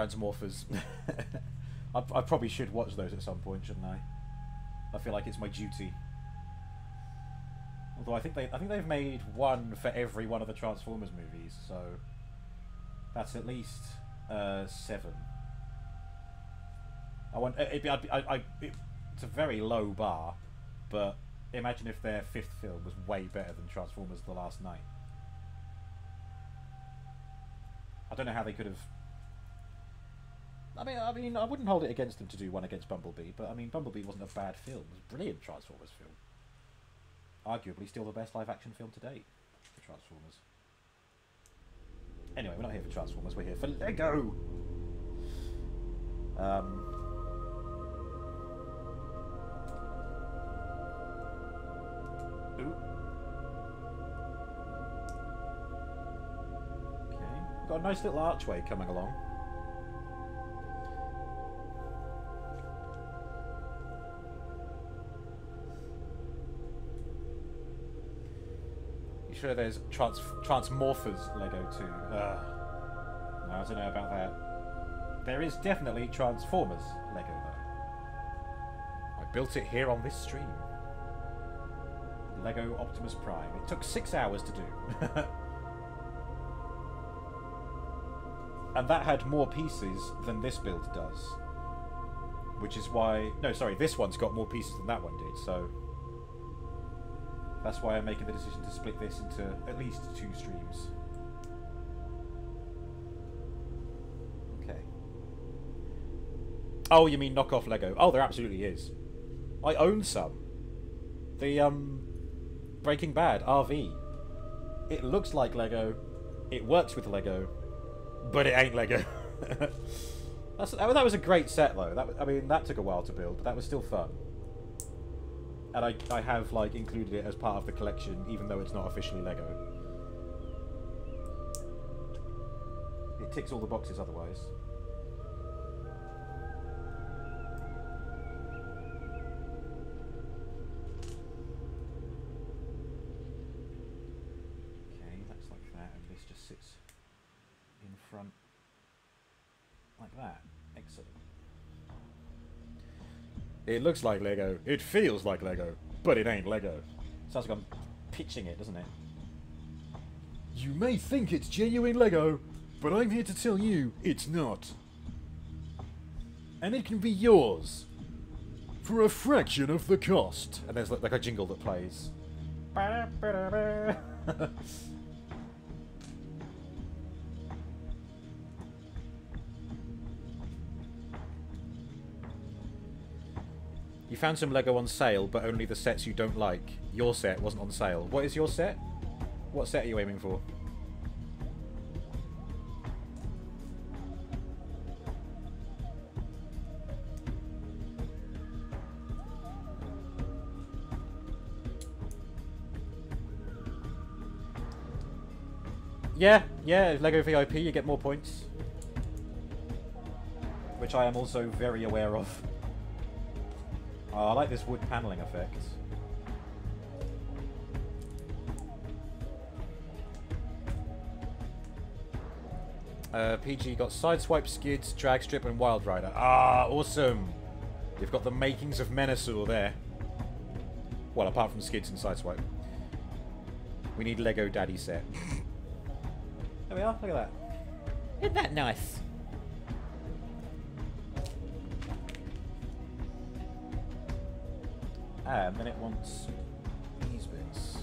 Transmorphers. I, I probably should watch those at some point, shouldn't I? I feel like it's my duty. Although I think they, I think they've made one for every one of the Transformers movies, so that's at least uh, seven. I want it, I'd be, I, I, it, it's a very low bar, but imagine if their fifth film was way better than Transformers: The Last Knight. I don't know how they could have. I mean, I mean, I wouldn't hold it against them to do one against Bumblebee, but I mean, Bumblebee wasn't a bad film; it was a brilliant Transformers film. Arguably, still the best live-action film to date for Transformers. Anyway, we're not here for Transformers; we're here for Lego. Um. Okay. Got a nice little archway coming along. Sure there's trans Transmorphers Lego too? Uh, I don't know about that. There is definitely Transformers Lego though. I built it here on this stream. Lego Optimus Prime. It took six hours to do. and that had more pieces than this build does. Which is why... No, sorry, this one's got more pieces than that one did, so... That's why I'm making the decision to split this into at least two streams. Okay. Oh, you mean knockoff Lego? Oh, there absolutely is. I own some. The, um... Breaking Bad RV. It looks like Lego. It works with Lego, but it ain't Lego. That was a great set though. That I mean, that took a while to build, but that was still fun. And I, I have like included it as part of the collection, even though it's not officially Lego. It ticks all the boxes otherwise. It looks like Lego. It feels like Lego, but it ain't Lego. Sounds like I'm pitching it, doesn't it? You may think it's genuine Lego, but I'm here to tell you it's not. And it can be yours for a fraction of the cost. And there's like, like a jingle that plays. You found some Lego on sale, but only the sets you don't like. Your set wasn't on sale. What is your set? What set are you aiming for? Yeah, yeah, Lego VIP, you get more points. Which I am also very aware of. Oh, I like this wood paneling effect. Uh, PG got Sideswipe, Skids, Drag Strip, and Wild Rider. Ah, awesome! You've got the makings of Menasor there. Well, apart from Skids and Sideswipe. We need Lego Daddy set. there we are, look at that. Isn't that nice? And then it wants these bits.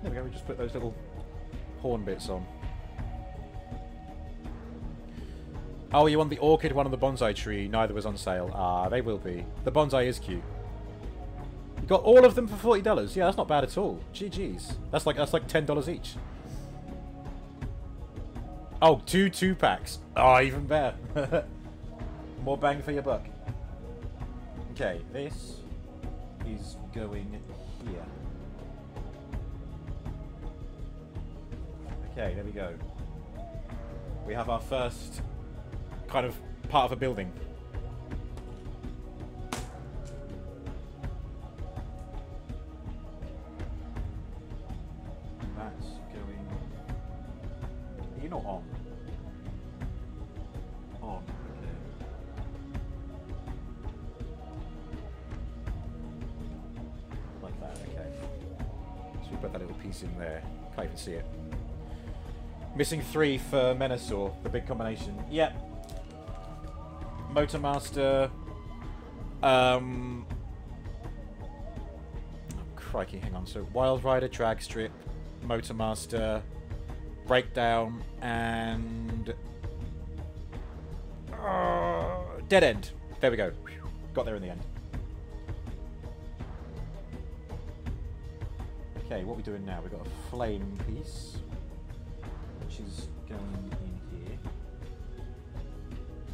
There we go, we just put those little horn bits on. Oh, you want the orchid one on the bonsai tree? Neither was on sale. Ah, they will be. The bonsai is cute. Got all of them for forty dollars. Yeah, that's not bad at all. GG's. That's like that's like ten dollars each. Oh, two two packs. Oh, ah, even better. More bang for your buck. Okay, this is going here. Okay, there we go. We have our first kind of part of a building. On. Okay. Like that. Okay. So we put that little piece in there. Can't even see it. Missing three for Menasor, the big combination. Yep. Motormaster. Um. Oh, crikey, hang on. So Wild Rider, Drag Strip, Motormaster, Breakdown, and uh, Dead End. There we go. Got there in the end. Okay, what are we doing now? We've got a flame piece, which is going in here.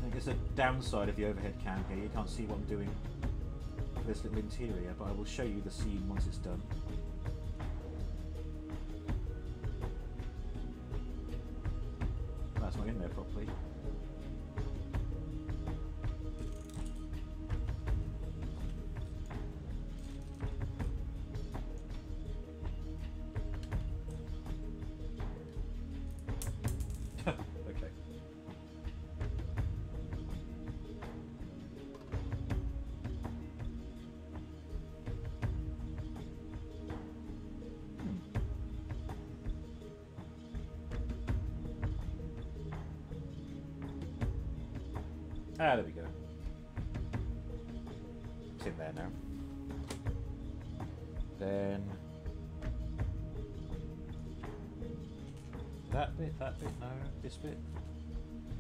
I guess the downside of the overhead cam here, you can't see what I'm doing for this little interior, but I will show you the scene once it's done.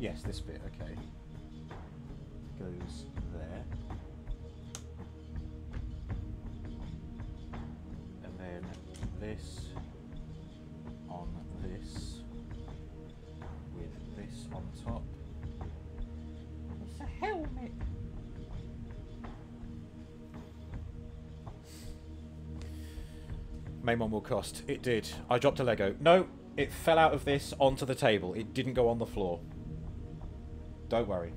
Yes, this bit. Okay, goes there, and then this on this with this on top. It's a helmet. Main one will cost. It did. I dropped a Lego. No, it fell out of this onto the table. It didn't go on the floor. Don't worry.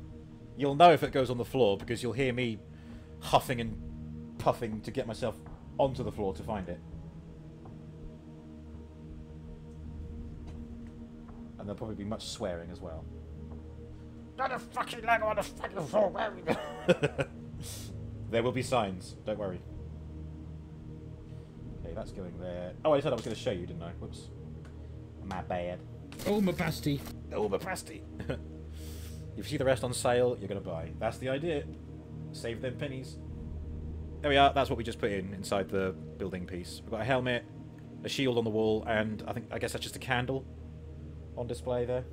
You'll know if it goes on the floor because you'll hear me huffing and puffing to get myself onto the floor to find it. And there'll probably be much swearing as well. Not a fucking Lego on the fucking floor. Where we going? there will be signs. Don't worry. Okay, that's going there. Oh, I said I was going to show you, didn't I? Whoops. My bad. Oh, my pasty. Oh, my pasty. If you see the rest on sale, you're going to buy. That's the idea. Save them pennies. There we are. That's what we just put in inside the building piece. We've got a helmet, a shield on the wall, and I think I guess that's just a candle on display there.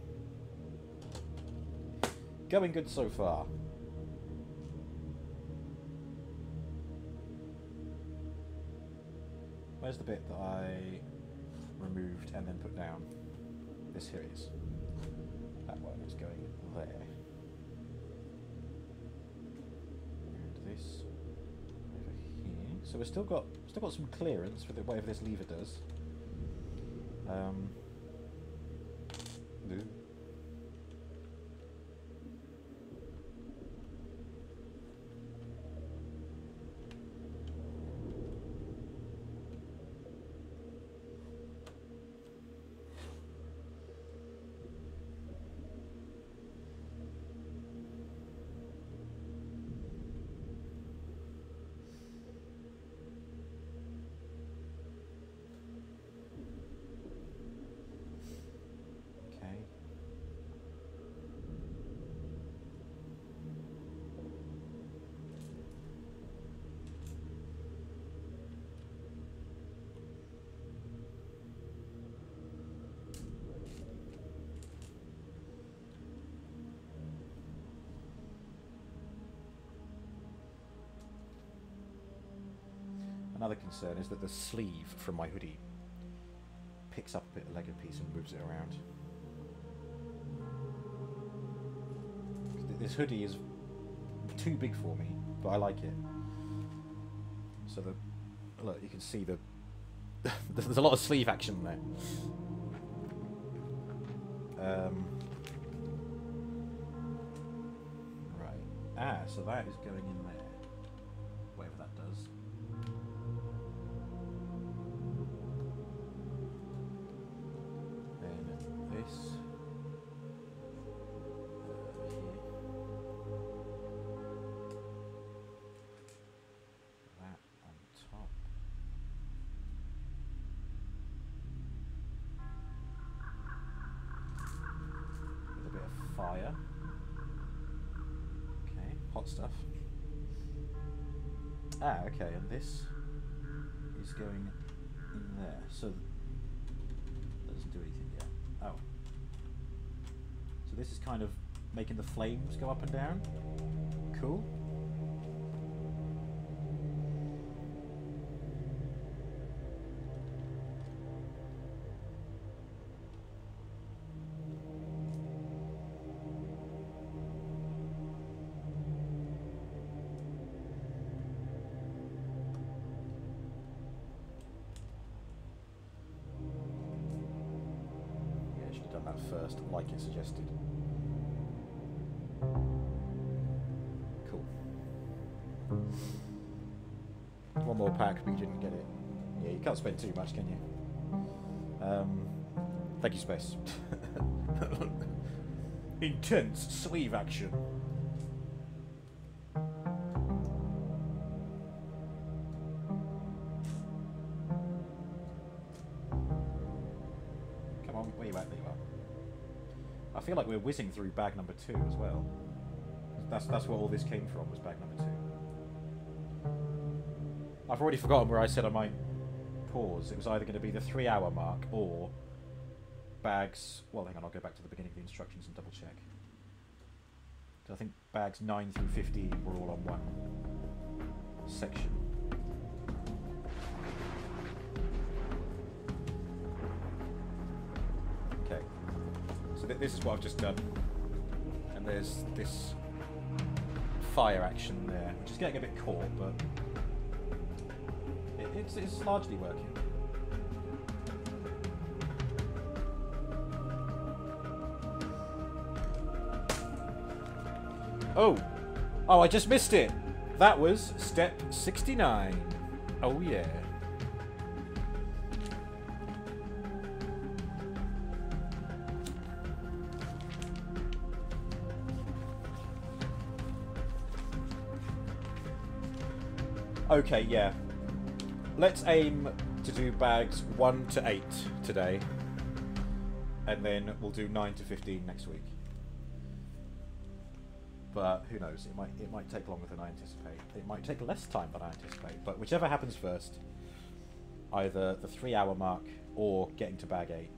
Going good so far. Where's the bit that I removed and then put down? This here is. So we've still got still got some clearance for the whatever this lever does. Um. Another concern is that the sleeve from my hoodie picks up a bit of Lego piece and moves it around. This hoodie is too big for me, but I like it. So the look, you can see the there's a lot of sleeve action there. Um, right. Ah, so that is going in there. Go up and down. Cool. Yeah, should have done that first, like it suggested. One more pack, but you didn't get it. Yeah, you can't spend too much, can you? Um, thank you, Space. Intense sleeve action. Come on, where you at? There you are. I feel like we're whizzing through bag number two as well. That's that's where all this came from. Was bag number two. I've already forgotten where I said I might pause. It was either going to be the three-hour mark or bags. Well, hang on. I'll go back to the beginning of the instructions and double check. I think bags nine through fifteen were all on one section. Okay. So th- this is what I've just done. And there's this fire action there, which is getting a bit caught, but it's, it's largely working. Oh! Oh, I just missed it! That was step 69. Oh yeah. Okay, yeah. Let's aim to do bags 1 to 8 today. And then we'll do 9 to 15 next week. But who knows? It might it might take longer than I anticipate. It might take less time than I anticipate. But whichever happens first, either the three hour mark or getting to bag eight,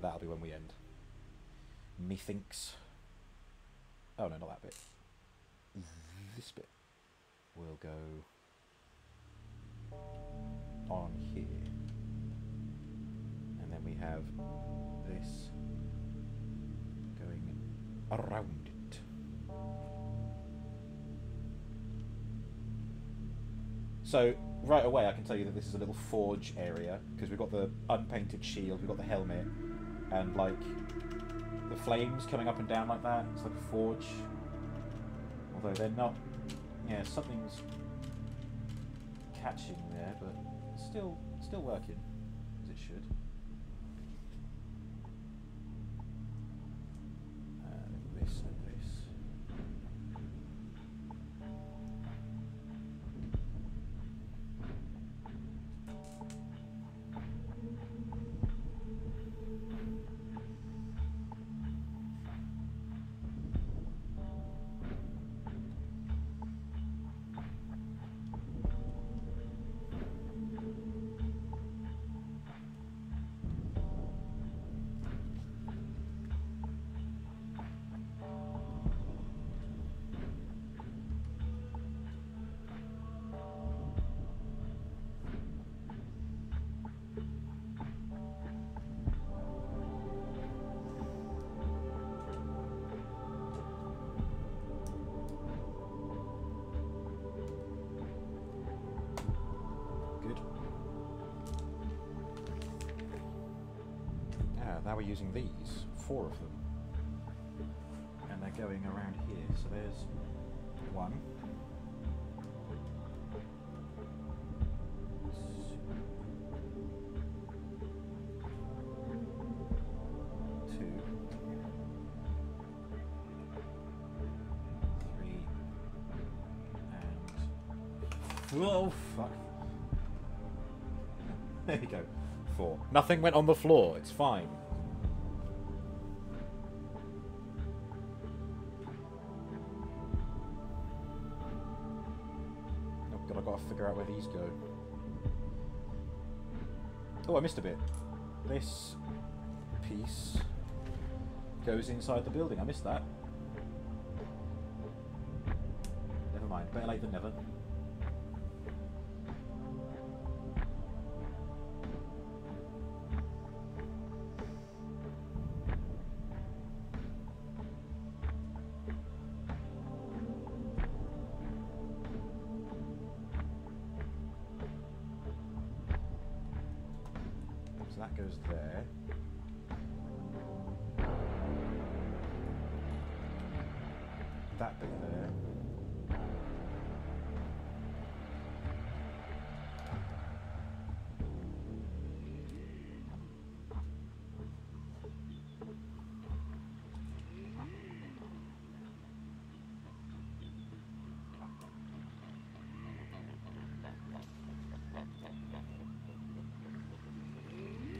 that'll be when we end. Methinks. Oh no, not that bit. This bit will go on here. And then we have this going around it. So right away, I can tell you that this is a little forge area because we've got the unpainted shield, we've got the helmet, and like the flames coming up and down like that. It's like a forge, although they're not. Yeah, something's catching there, but still, still working we're using these, four of them. And they're going around here. So there's one. Two. And Oh fuck. There you go. Four. Nothing went on the floor. It's fine. Goes inside the building. I missed that. Never mind. Better late than never.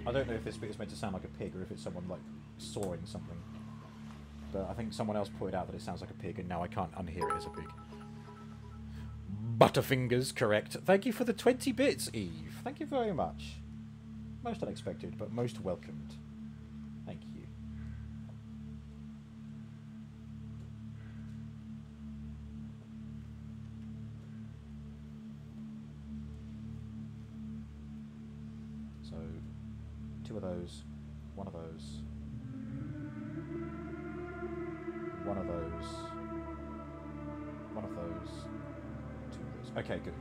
I don't know if this bit is meant to sound like a pig or if it's someone like sawing something. But I think someone else pointed out that it sounds like a pig, and now I can't unhear it as a pig. Butterfingers, correct. Thank you for the 20 bits, Eve. Thank you very much. Most unexpected, but most welcomed. Those, one of those, one of those, one of those, two of those. Okay, good.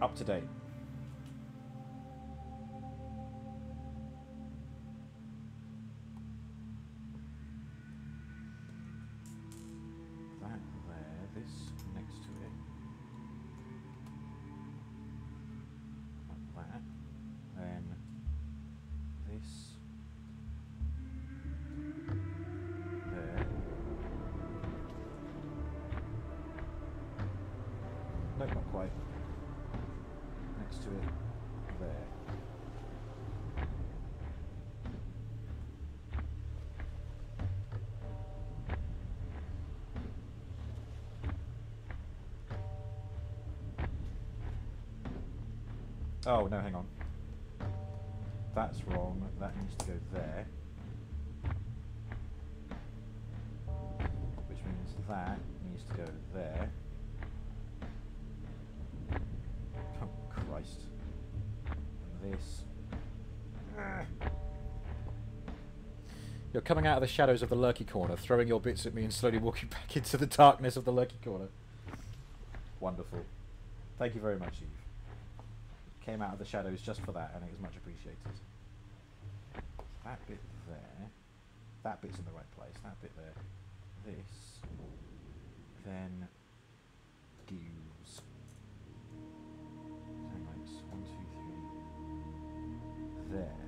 Up to date. Oh, no, hang on. That's wrong. That needs to go there. Which means that needs to go there. Oh, Christ. And this. You're coming out of the shadows of the lurky corner, throwing your bits at me and slowly walking back into the darkness of the lurky corner. Wonderful. Thank you very much. Came out of the shadows just for that, and it was much appreciated. That bit there. That bit's in the right place. That bit there. This. Then. On, one, two, three. There.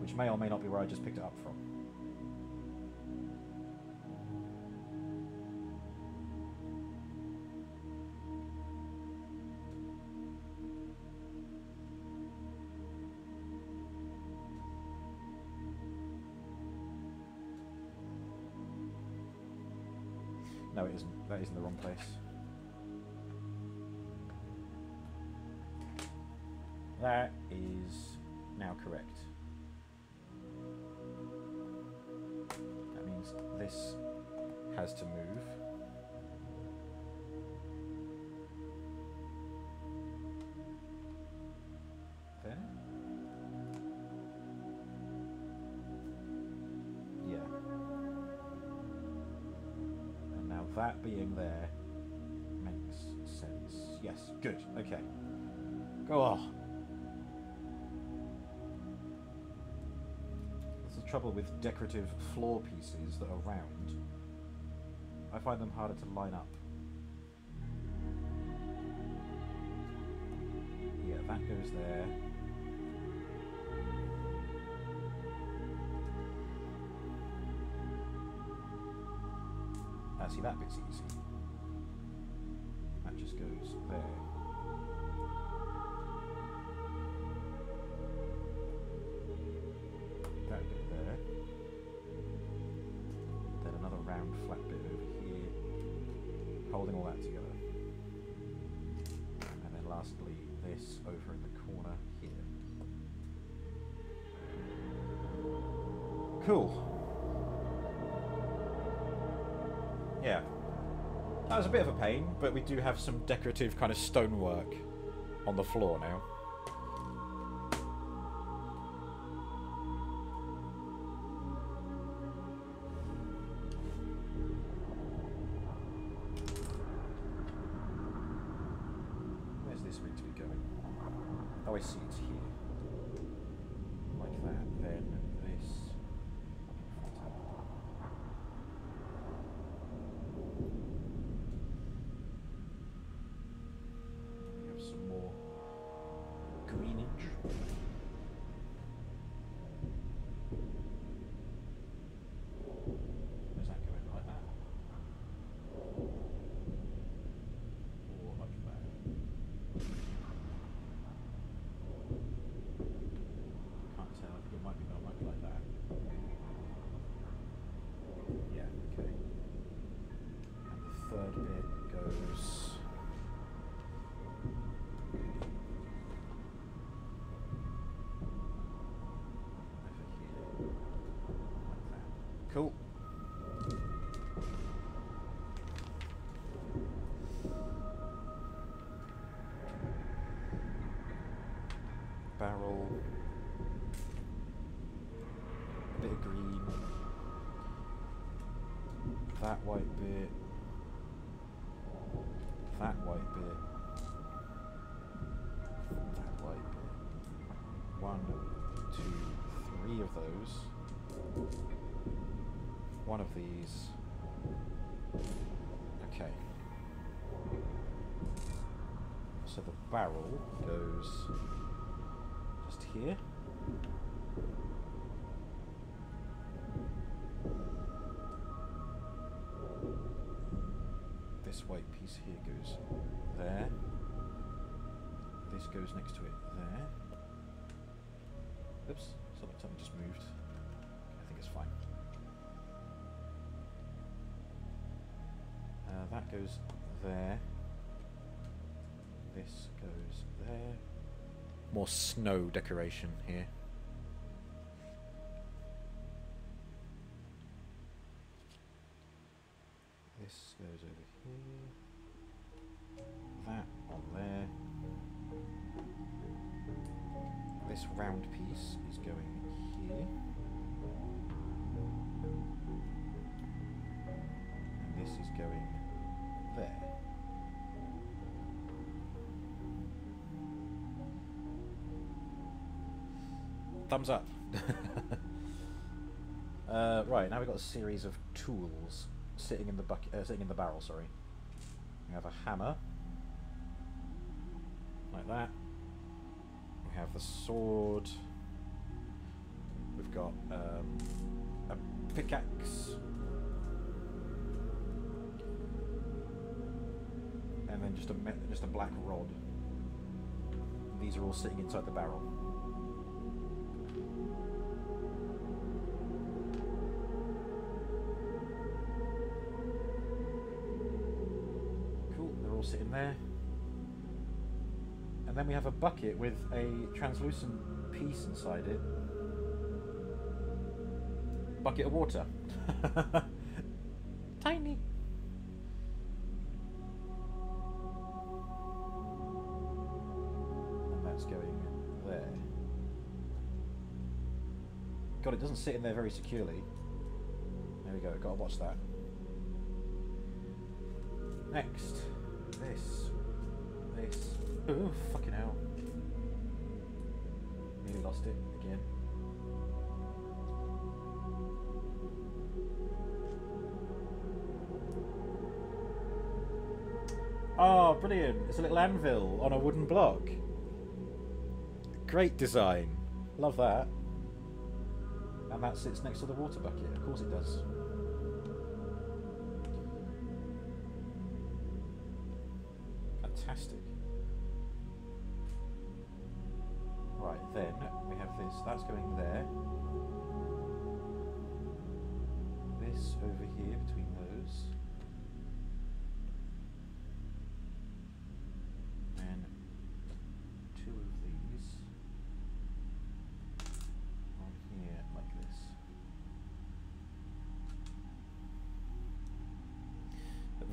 Which may or may not be where I just picked it up from. Isn't. That is now correct. That means this has to move. There? Yeah. And now that being there good. Okay. Go on. That's the trouble with decorative floor pieces that are round. I find them harder to line up. Yeah, that goes there. Ah, see, that bit's easy. Over in the corner here. Cool. Yeah. That was a bit of a pain, but we do have some decorative kind of stonework on the floor now. Barrel goes just here. This white piece here goes there. This goes next to it there. Oops, something, just moved. I think it's fine. Uh, that goes there. This goes there. More snow decoration here. Thumbs up. uh, right now we've got a series of tools sitting in the bucket, uh, sitting in the barrel. Sorry. We have a hammer, like that. We have the sword. We've got um, a pickaxe, and then just a just a black rod. These are all sitting inside the barrel. Sitting there. And then we have a bucket with a translucent piece inside it. Bucket of water. Tiny. And that's going there. God, it doesn't sit in there very securely. There we go, gotta watch that. Next. Oh, fucking hell. Nearly lost it again. Oh, brilliant. It's a little anvil on a wooden block. Great design. Love that. And that sits next to the water bucket. Of course it does.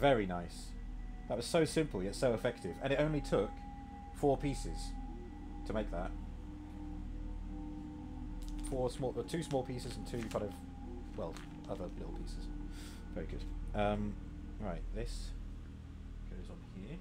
Very nice. That was so simple yet so effective, and it only took four pieces to make that. Four small, uh, two small pieces and two kind of, well, other little pieces. Very good. Um, right, this goes on here.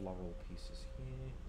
Floral pieces here.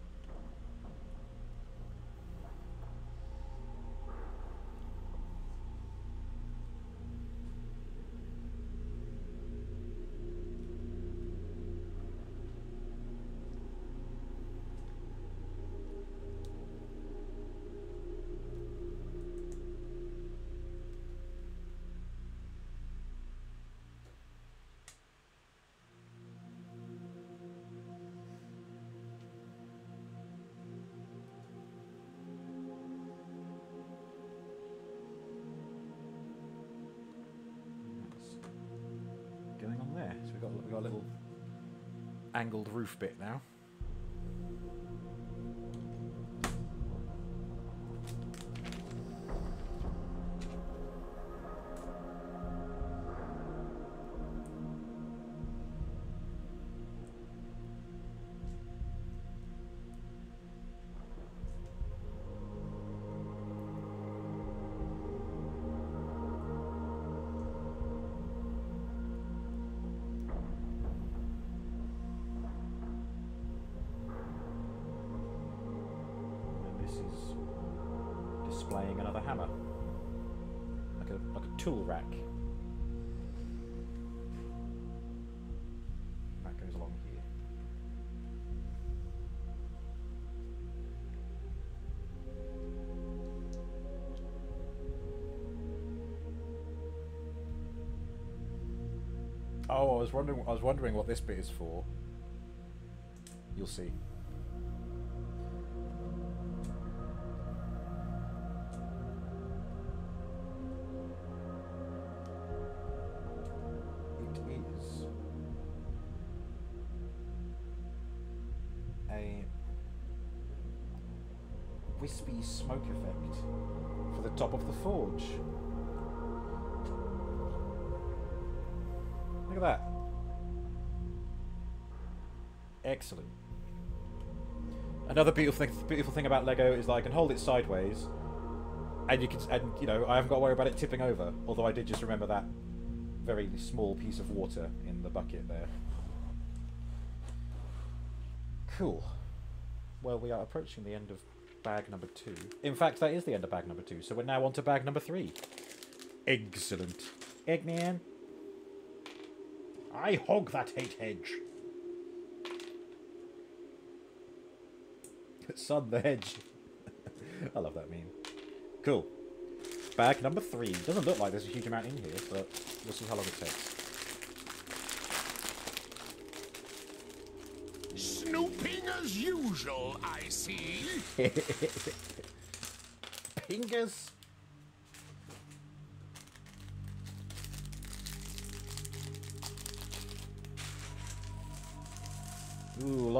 So we've got, we've got a little angled roof bit now. Oh, I was wondering. I was wondering what this bit is for. You'll see. It is a wispy smoke effect for the top of the forge. At that. Excellent. Another beautiful thing, beautiful thing about Lego is that I can hold it sideways, and you can, and you know, I haven't got to worry about it tipping over. Although I did just remember that very small piece of water in the bucket there. Cool. Well, we are approaching the end of bag number two. In fact, that is the end of bag number two. So we're now on to bag number three. Excellent. Eggman. I hog that hate hedge. Son the hedge. I love that meme. Cool. Bag number three. Doesn't look like there's a huge amount in here, but we'll see how long it takes. Snooping as usual, I see. Pingers.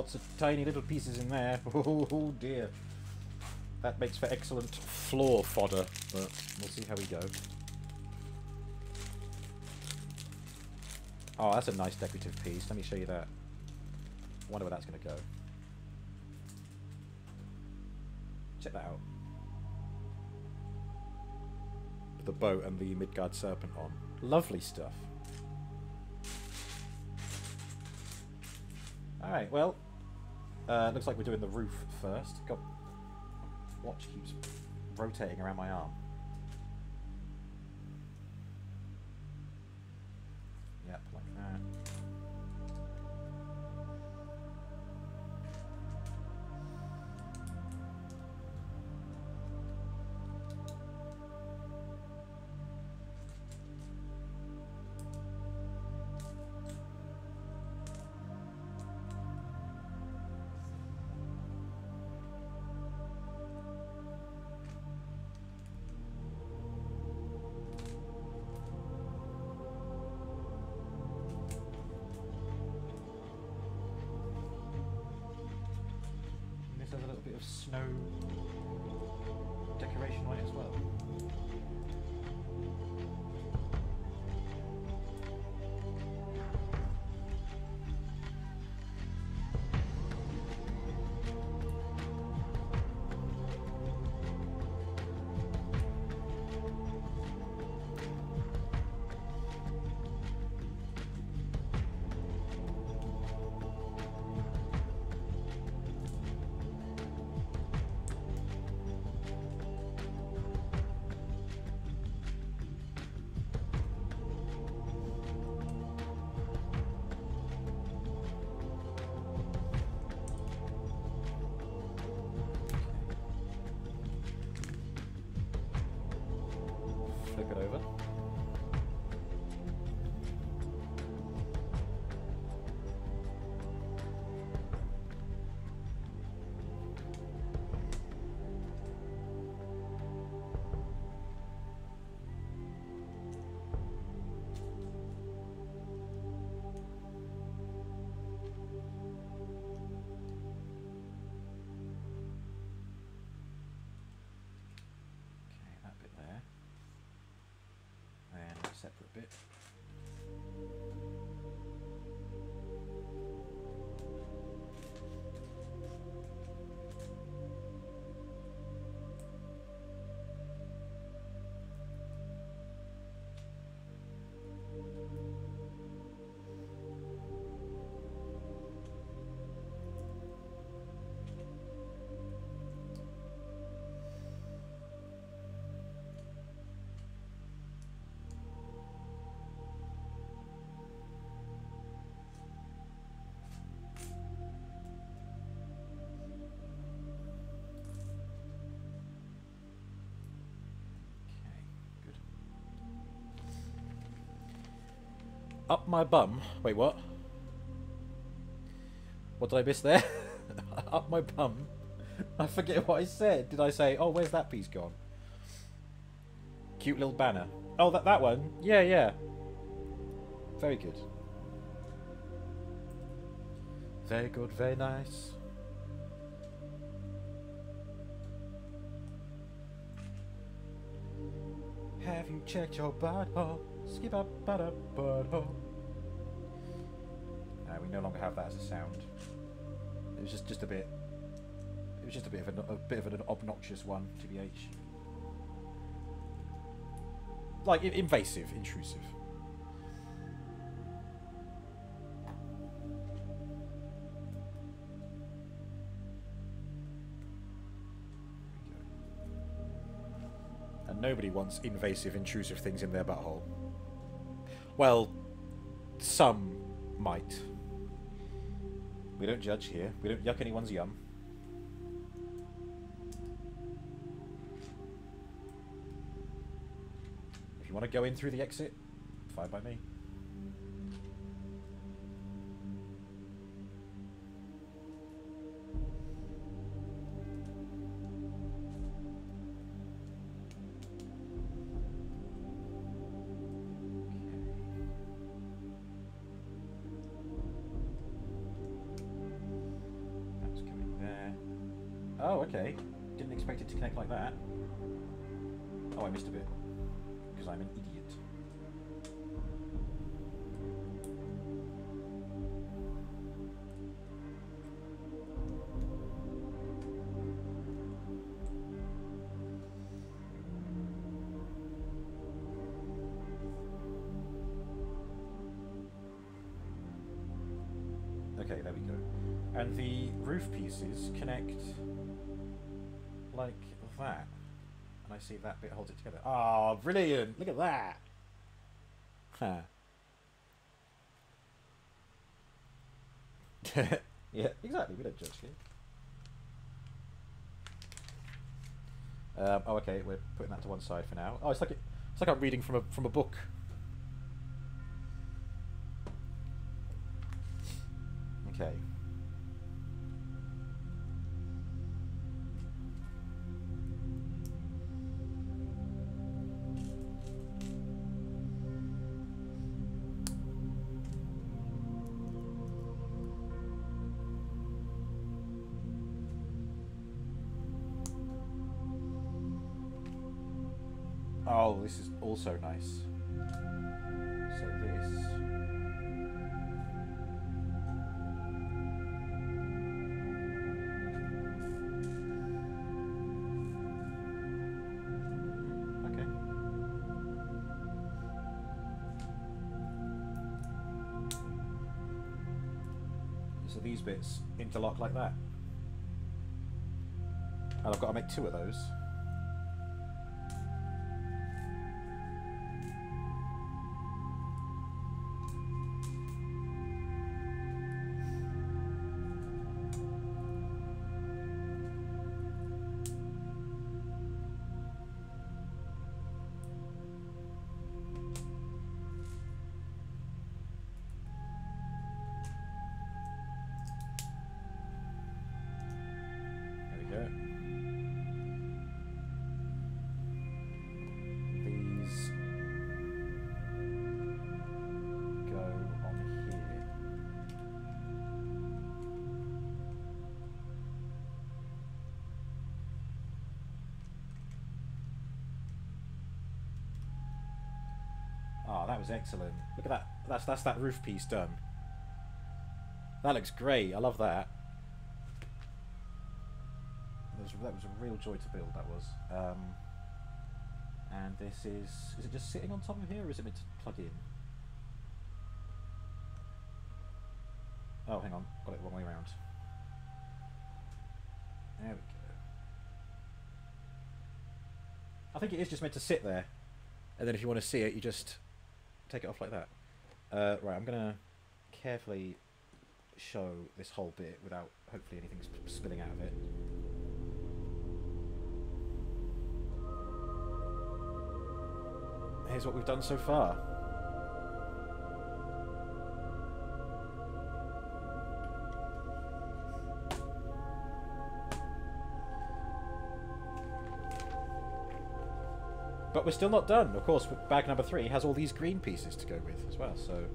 Lots of tiny little pieces in there. Oh dear. That makes for excellent floor fodder, but we'll see how we go. Oh, that's a nice decorative piece. Let me show you that. wonder where that's going to go. Check that out. The boat and the Midgard serpent on. Lovely stuff. Alright, well, uh, looks like we're doing the roof first. God, watch keeps rotating around my arm. Up my bum. Wait, what? What did I miss there? Up my bum. I forget what I said. Did I say, oh, where's that piece gone? Cute little banner. Oh, that that one. Yeah, yeah. Very good. Very good, very nice. Have you checked your butthole? Skip up, butt up, butthole. Sound. It was just just a bit. It was just a bit of an, a bit of an obnoxious one, tbh. Like invasive, intrusive. And nobody wants invasive, intrusive things in their butthole. Well, some might. We don't judge here. We don't yuck anyone's yum. If you want to go in through the exit, fine by me. Idiot. Okay, there we go. And the roof pieces connect like that. See if that bit holds it together. Oh, brilliant! Look at that! Huh. yeah, exactly. We don't judge here. Um, oh, okay. We're putting that to one side for now. Oh, it's like it, it's like I'm reading from a from a book. Okay. Also nice. So this. Okay. So these bits interlock like that. And I've got to make two of those. Was excellent. Look at that. That's that's that roof piece done. That looks great. I love that. That was, that was a real joy to build. That was. Um, and this is is it just sitting on top of here, or is it meant to plug in? Oh, hang on, got it the wrong way around. There we go. I think it is just meant to sit there, and then if you want to see it, you just take it off like that. Uh, right, I'm gonna carefully show this whole bit without hopefully anything sp- spilling out of it. Here's what we've done so far. But we're still not done. Of course, bag number three has all these green pieces to go with as well, so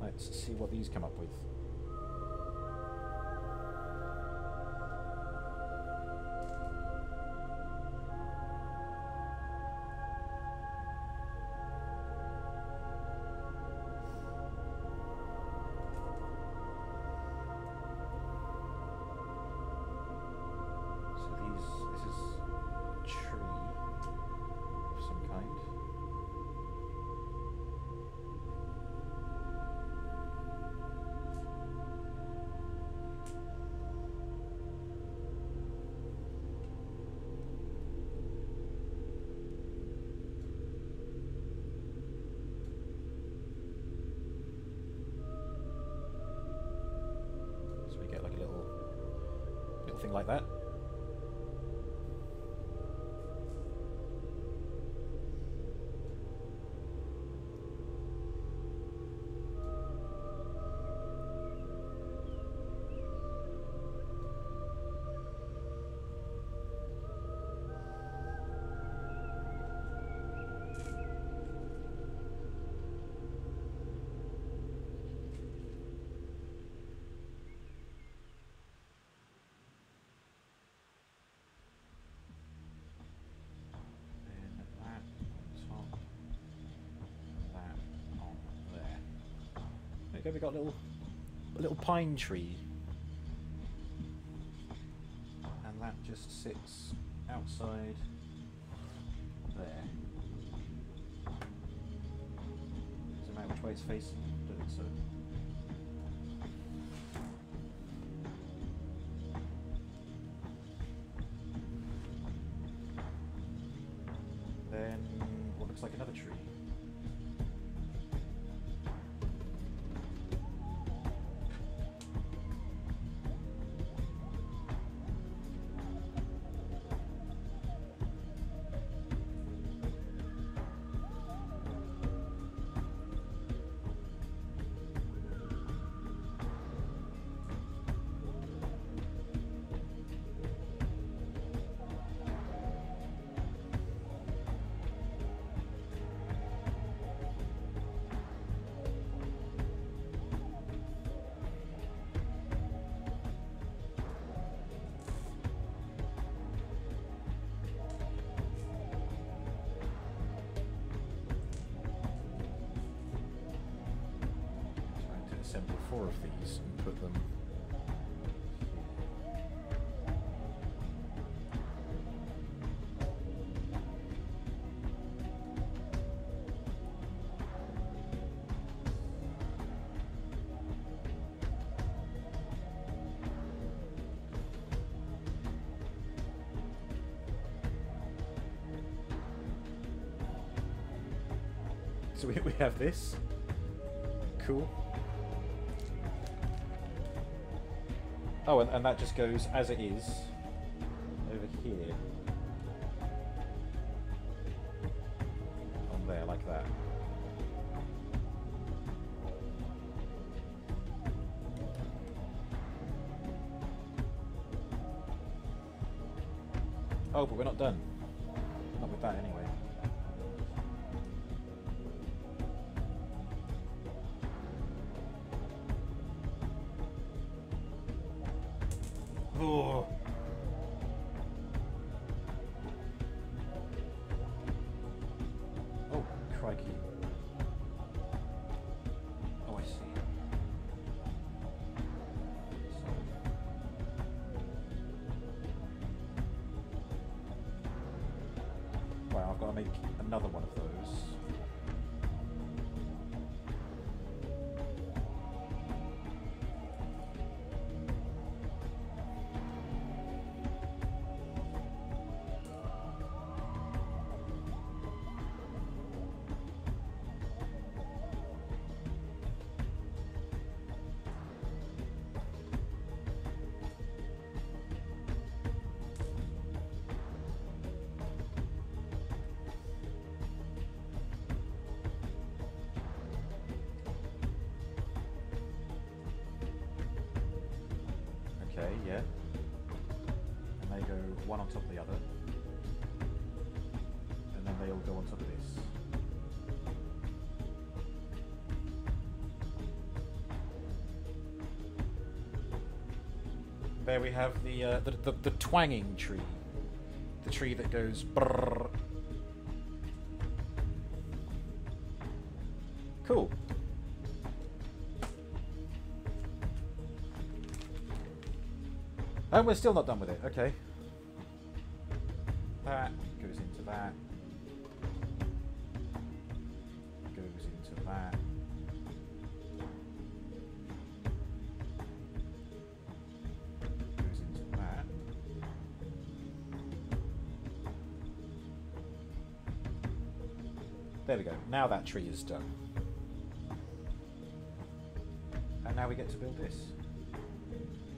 let's see what these come up with. There we go. We got a little, a little pine tree, and that just sits outside there. Doesn't matter which way it's facing. I Don't think so. Assemble four of these and put them. So we, we have this. Oh, and, and that just goes as it is over here. On there, like that. Oh, but we're not done. We have the, uh, the, the the twanging tree, the tree that goes brrr. Cool. And we're still not done with it. Okay. Now that tree is done. And now we get to build this.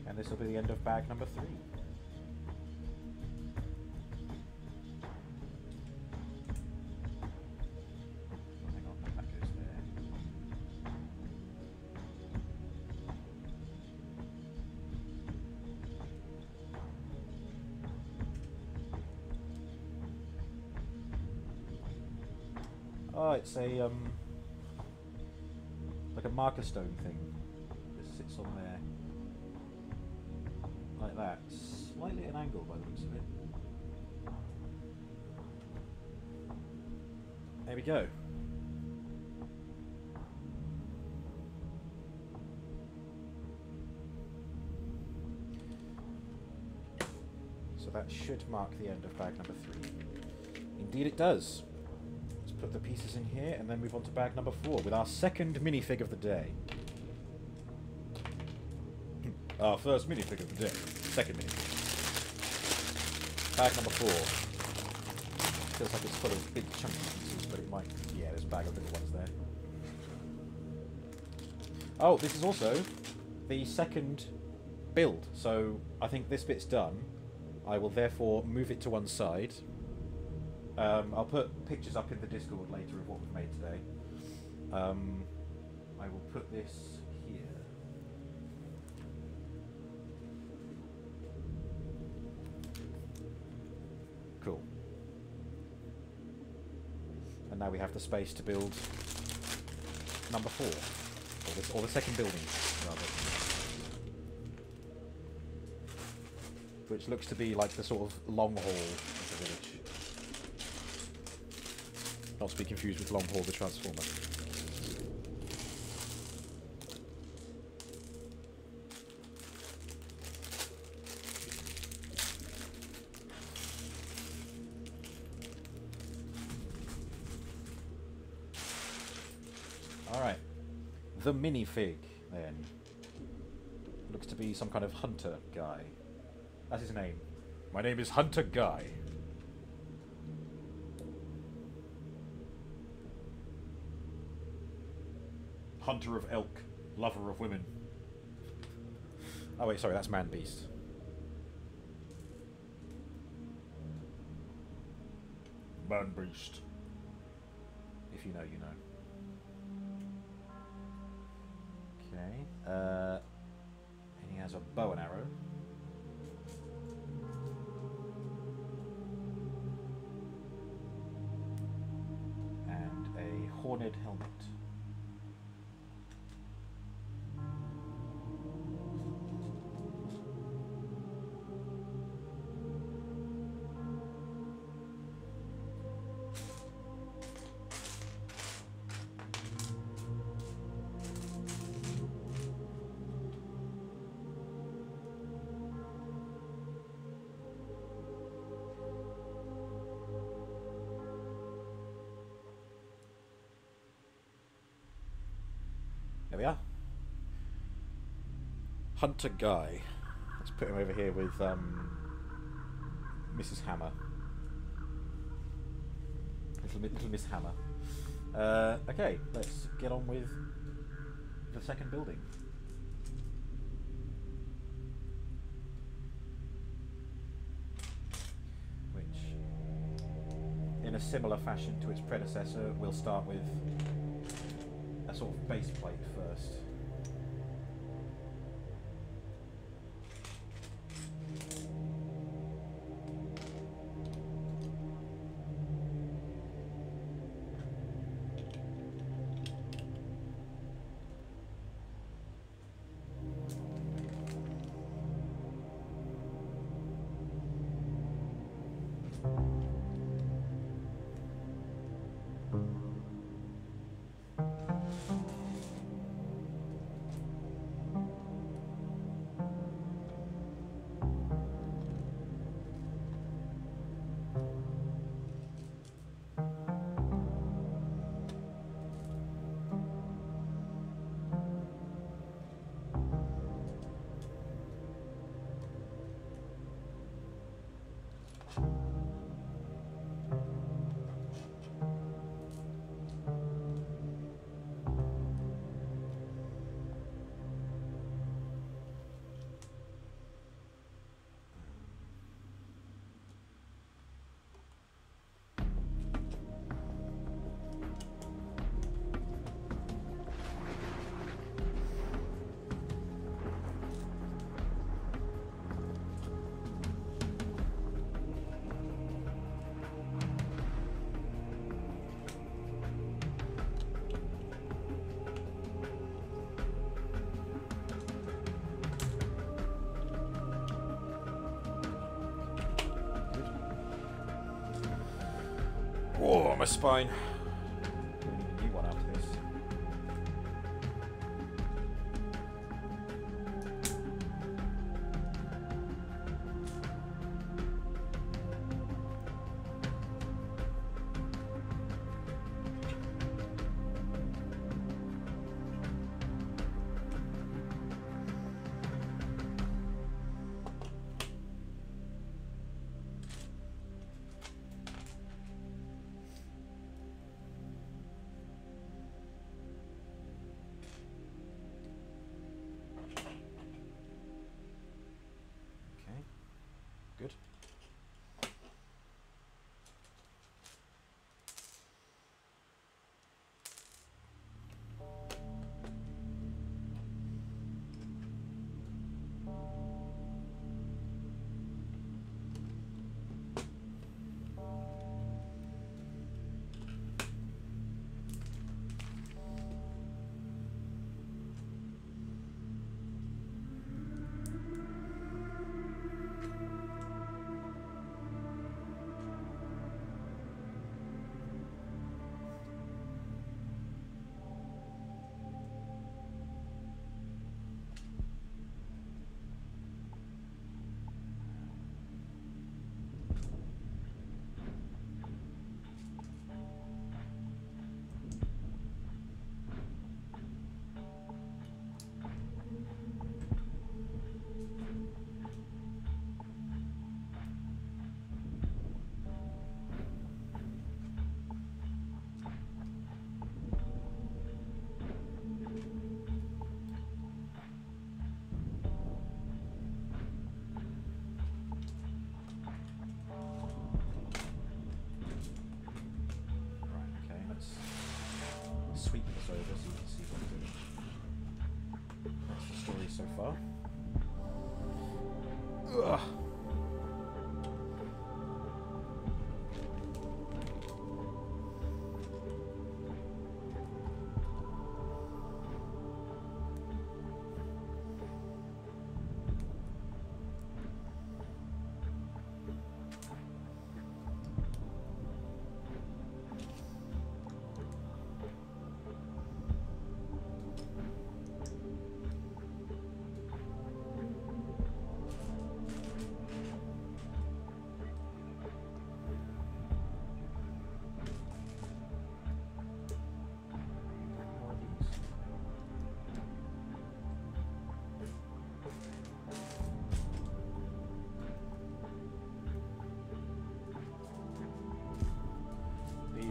And this will be the end of bag number three. It's a um, like a marker stone thing. It sits on there like that, slightly at an angle by the looks of it. There we go. So that should mark the end of bag number three. Indeed it does. Put the pieces in here and then move on to bag number four with our second minifig of the day. Hmm. Our first minifig of the day. Second minifig. Bag number four. Feels like it's full of big chunky pieces, but it might... Yeah, there's a bag of little ones there. Oh, this is also the second build. So I think this bit's done. I will therefore move it to one side. Um, I'll put pictures up in the Discord later of what we've made today. Um, I will put this here. Cool. And now we have the space to build number four. Or the, or the second building, rather. Which looks to be like the sort of long haul Not to be confused with Long Haul the Transformer. Alright. The minifig, then. Looks to be some kind of hunter guy. That's his name. My name is Hunter Guy. Hunter of elk, lover of women. Oh wait, sorry, that's Man Beast. Man Beast. If you know, you know. Okay. Uh, and he has a bow and arrow. And a horned helmet. There we are. Hunter Guy. Let's put him over here with um, Mrs. Hammer. Little, little Miss Hammer. Uh, okay, let's get on with the second building. Which, in a similar fashion to its predecessor, we'll start with sort of base plate first. Oh, so far. Ugh.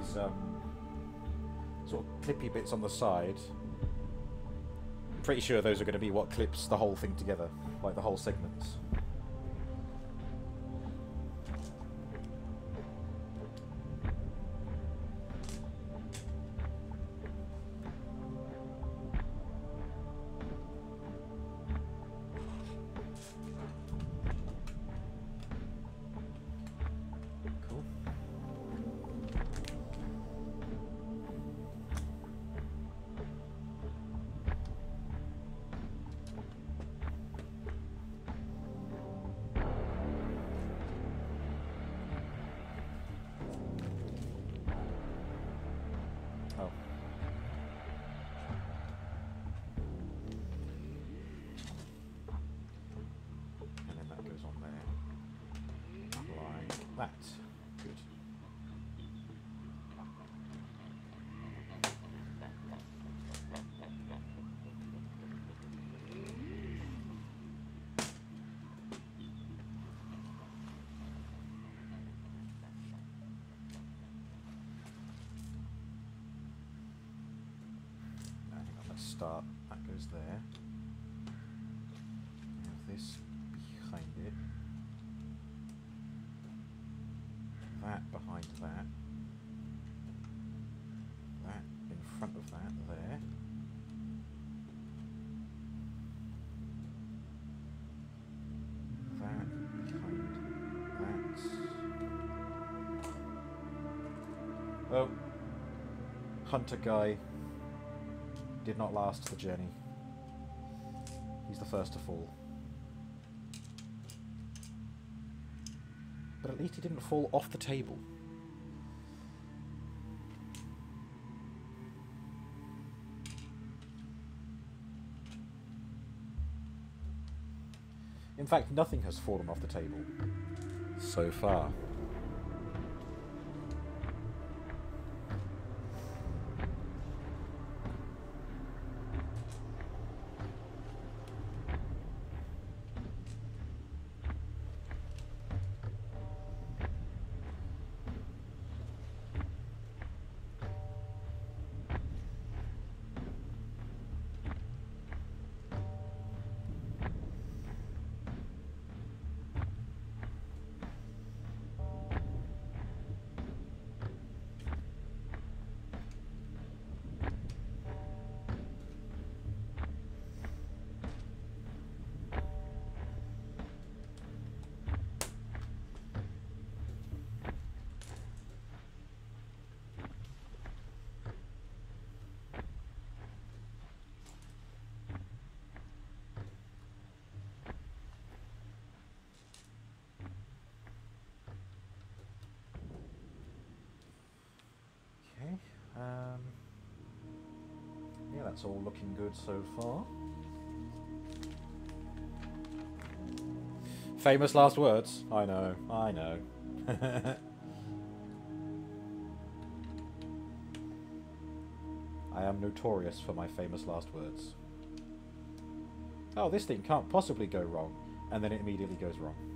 These um, sort of clippy bits on the side. Pretty sure those are going to be what clips the whole thing together, like the whole segments. Hunter guy did not last the journey. He's the first to fall. But at least he didn't fall off the table. In fact, nothing has fallen off the table. So far. That's all looking good so far. Famous last words. I know. I know. I am notorious for my famous last words. Oh, this thing can't possibly go wrong. And then it immediately goes wrong.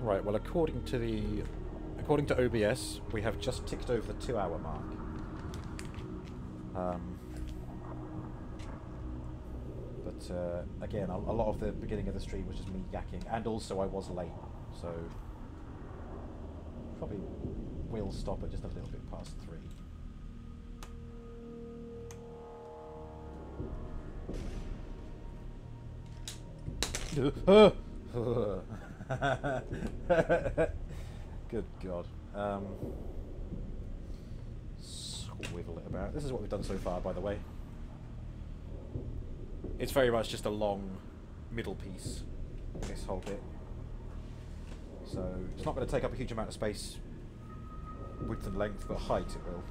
Right. Well, according to the according to OBS, we have just ticked over the two-hour mark. Um, but uh, again, a, a lot of the beginning of the stream was just me yakking, and also I was late, so probably will stop at just a little bit past three. Good God. Um, swivel it about. This is what we've done so far, by the way. It's very much just a long middle piece, this whole bit. So it's not going to take up a huge amount of space, width and length, but height it will.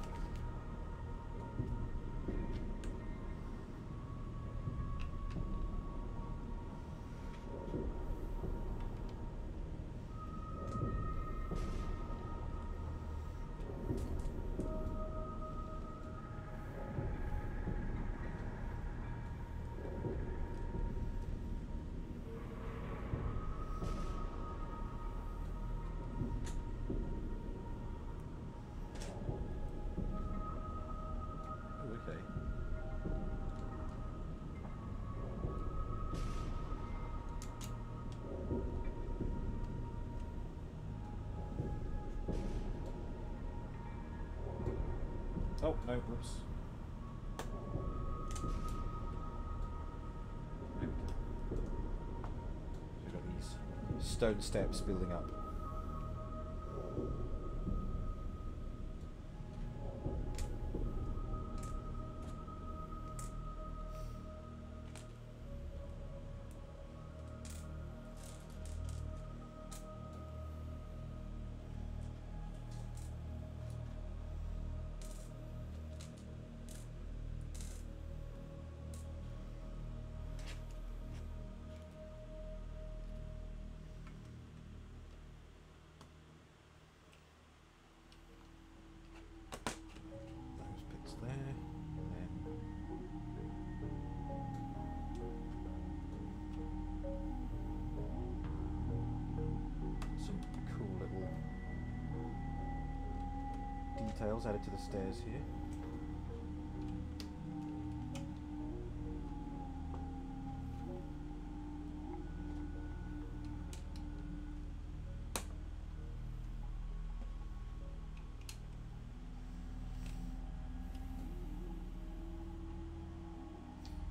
Stone steps building up. Details added to the stairs here.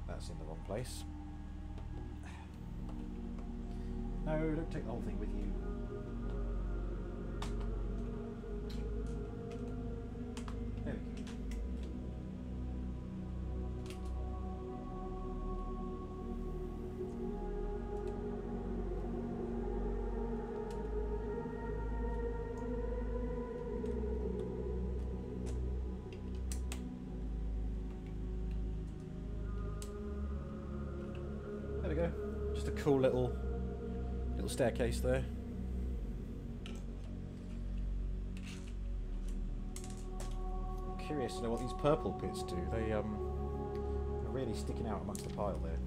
That's in the wrong place. No, don't take the whole thing with you. Just a cool little little staircase there. Curious to know what these purple bits do. They um are really sticking out amongst the pile there.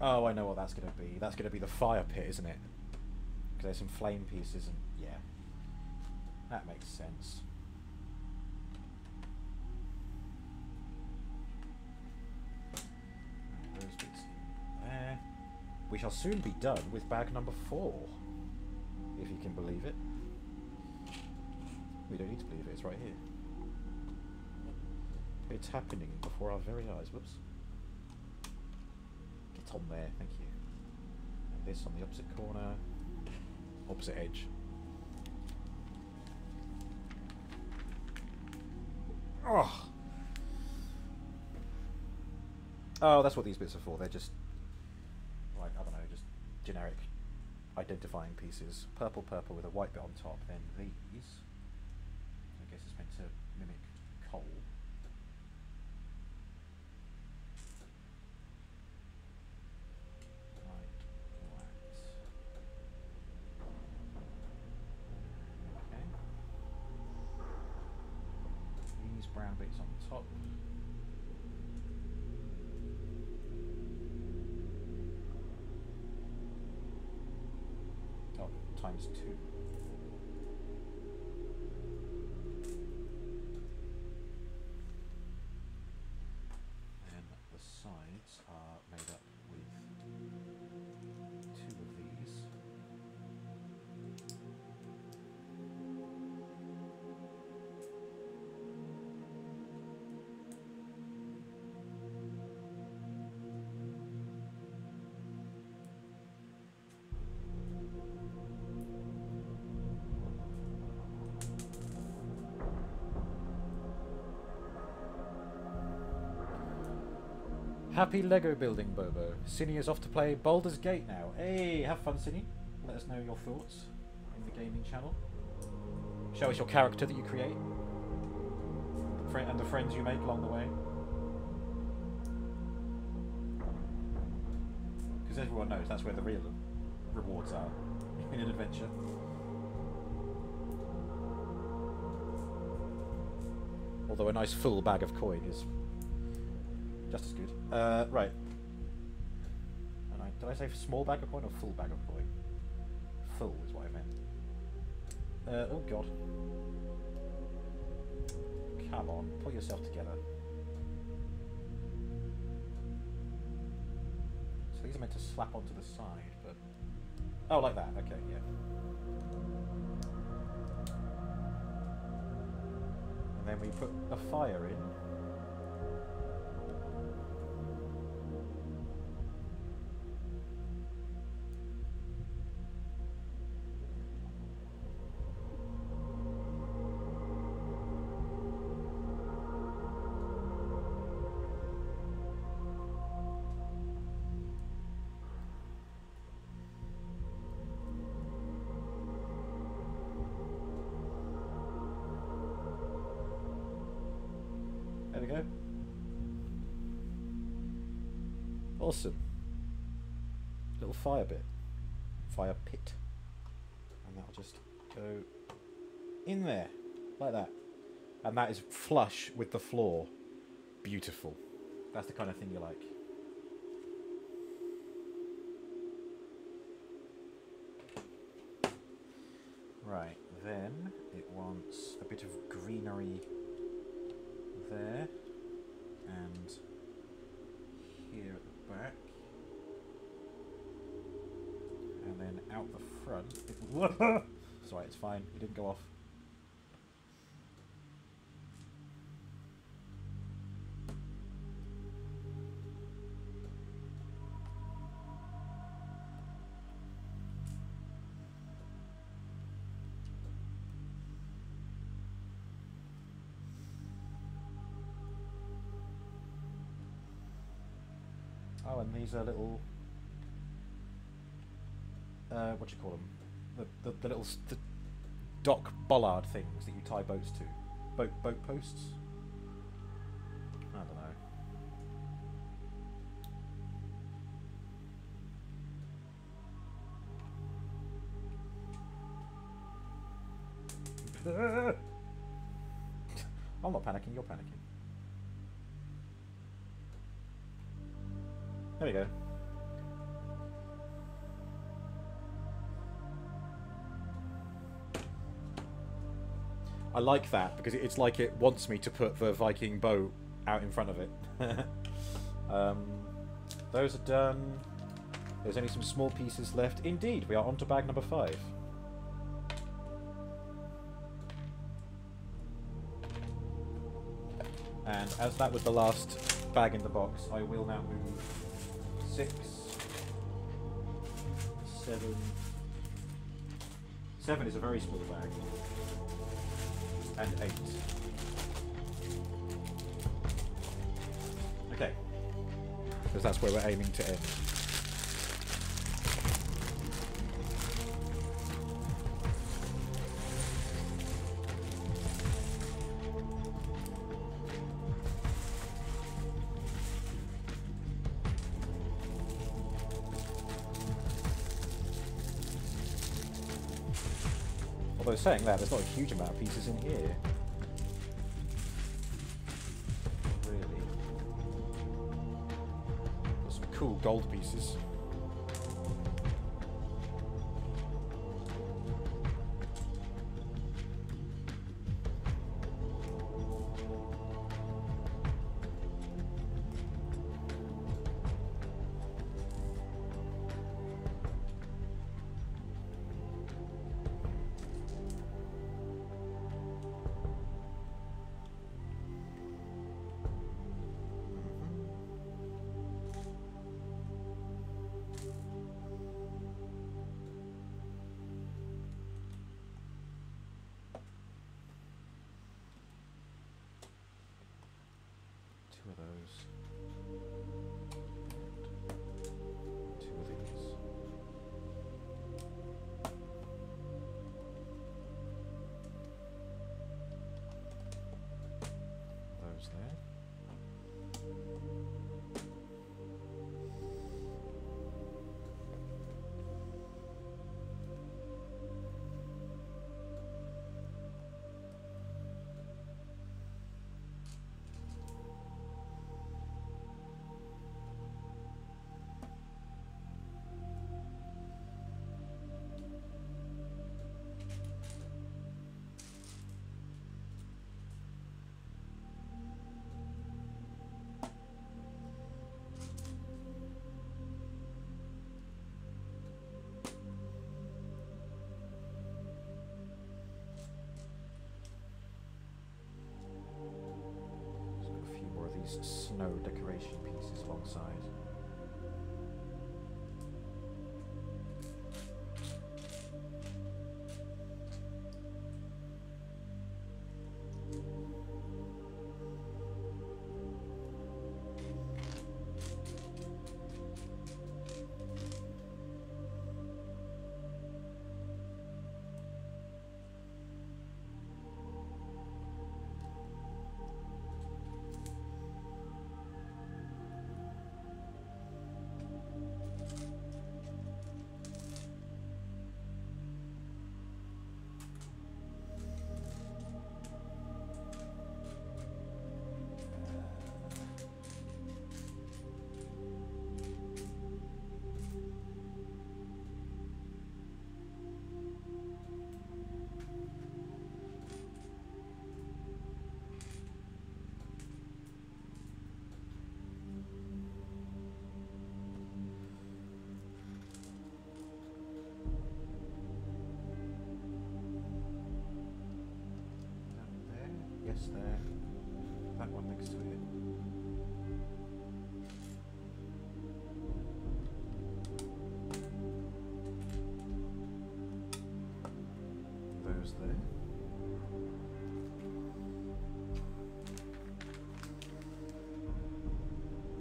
Oh, I know what that's going to be. That's going to be the fire pit, isn't it? Because there's some flame pieces and... Yeah. That makes sense. Those bits in there. We shall soon be done with bag number four. If you can believe it. We don't need to believe it, it's right here. It's happening before our very eyes. Whoops. On there, thank you. And this on the opposite corner. Opposite edge. Oh. Oh, that's what these bits are for. They're just like I don't know, just generic identifying pieces. Purple, purple with a white bit on top. Then these. Happy Lego building, Bobo. Cine is off to play Baldur's Gate now. Hey, have fun, Cine. Let us know your thoughts in the gaming channel. Show us your character that you create. And the friends you make along the way. Because everyone knows that's where the real rewards are in an adventure. Although a nice full bag of coin is just as good. Uh, right. And I, did I say small bag of coin or full bag of coin? Full is what I meant. Uh, oh god. Come on, pull yourself together. So these are meant to slap onto the side, but... Oh, like that, okay, yeah. And then we put a fire in. Awesome. Little fire bit. Fire pit. And that'll just go in there. Like that. And that is flush with the floor. Beautiful. That's the kind of thing you like. Right, front it, sorry it's fine it didn't go off Oh, and these are little. What you call them? The, the, the little the dock bollard things that you tie boats to. Boat boat posts. I don't know. I'm not panicking. You're panicking. There we go. I like that because it's like it wants me to put the Viking boat out in front of it. um, those are done. There's only some small pieces left. Indeed, we are on to bag number five. And as that was the last bag in the box, I will now move six, seven. Seven is a very small bag. And eight. Okay. Because that's where we're aiming to end. Saying that, there's not a huge amount of pieces in here. Really. Some cool gold pieces.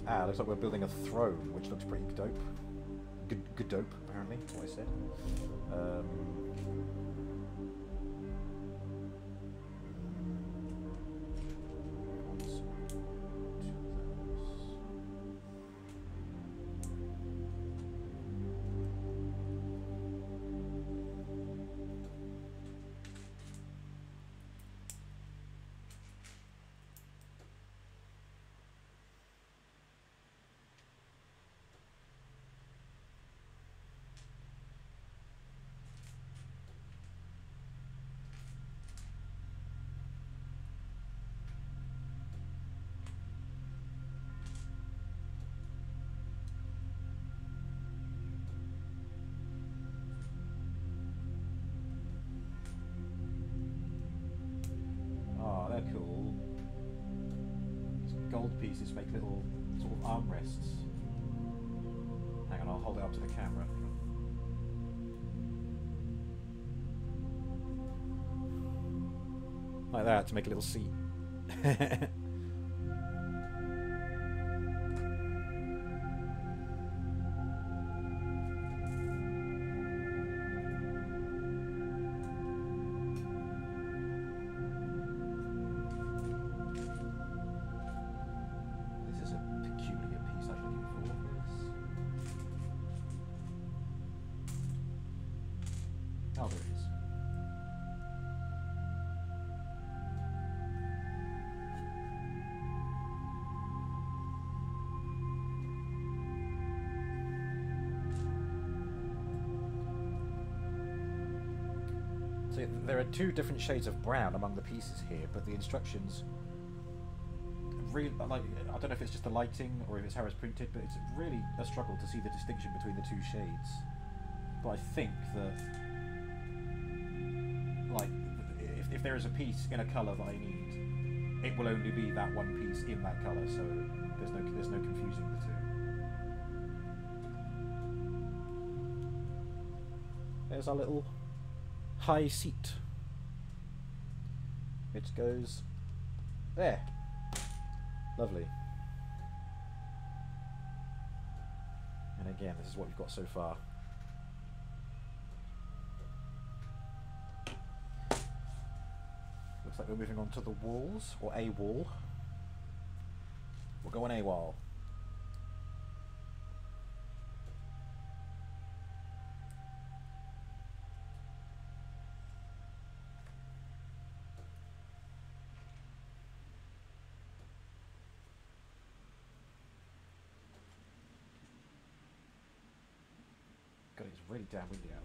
Ah, looks like we're building a throne, which looks pretty dope. Good, good dope, apparently, what I said. Um, gold pieces make little sort of armrests. Hang on, I'll hold it up to the camera. Like that to make a little seat. two different shades of brown among the pieces here, but the instructions really like I don't know if it's just the lighting or if it's how it's printed, but it's really a struggle to see the distinction between the two shades. But I think that like if, if there is a piece in a colour that I need, it will only be that one piece in that colour, so there's no there's no confusing the two. There's our little high seat. Goes there. Lovely. And again, this is what we've got so far. Looks like we're moving on to the walls, or a wall. We'll go on a wall. God, it's really damn we out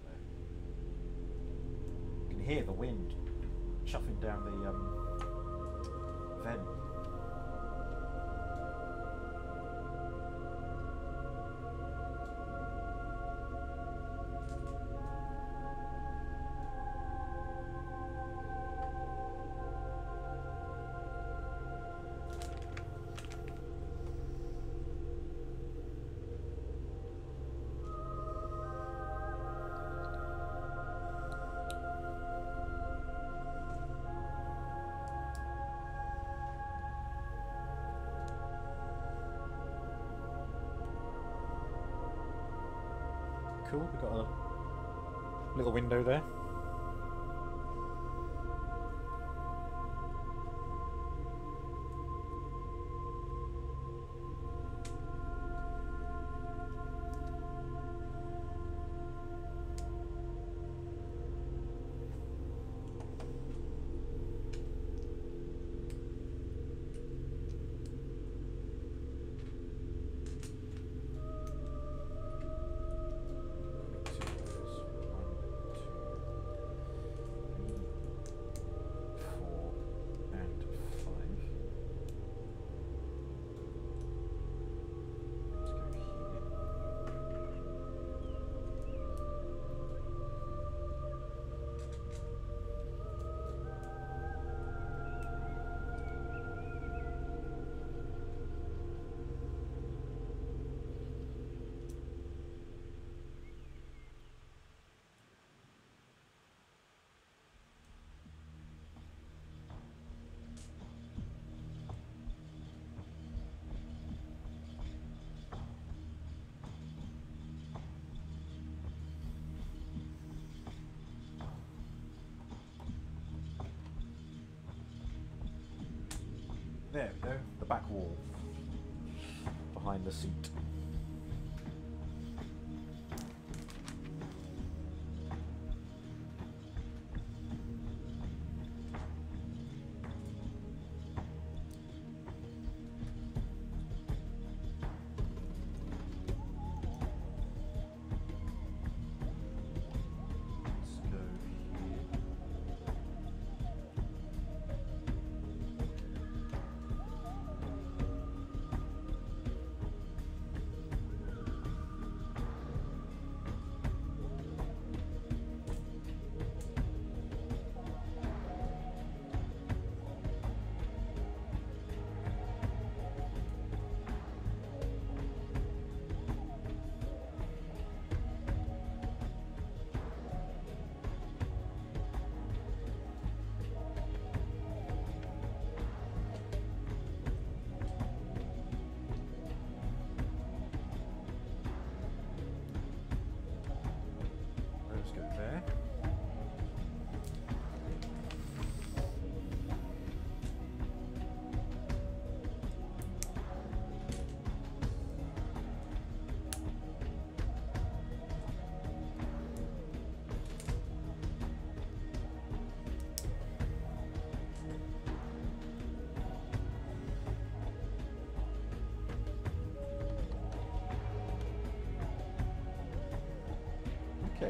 Cool, we've got a little window there. There we go, the back wall behind the seat.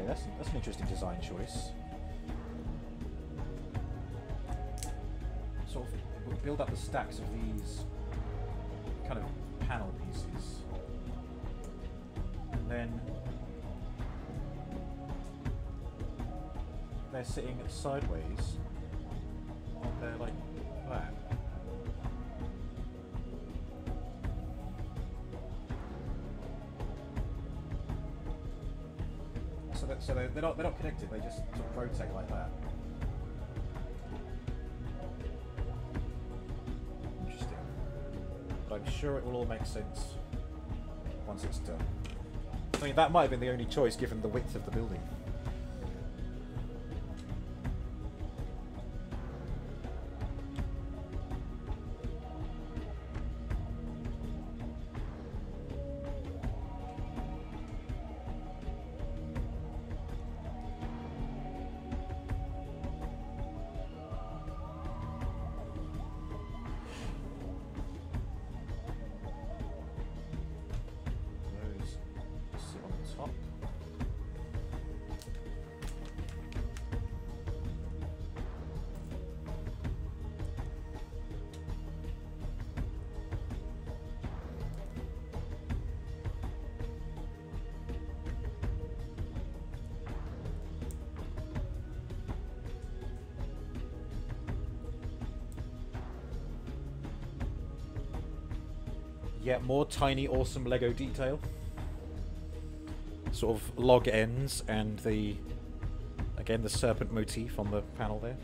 That's that's an interesting design choice. Sort of build up the stacks of these kind of panel pieces, and then they're sitting sideways not they're not connected. They just sort of rotate like that. Interesting. But I'm sure it will all make sense once it's done. I mean, that might have been the only choice given the width of the building. More tiny, awesome Lego detail. Sort of log ends and the again the serpent motif on the panel there.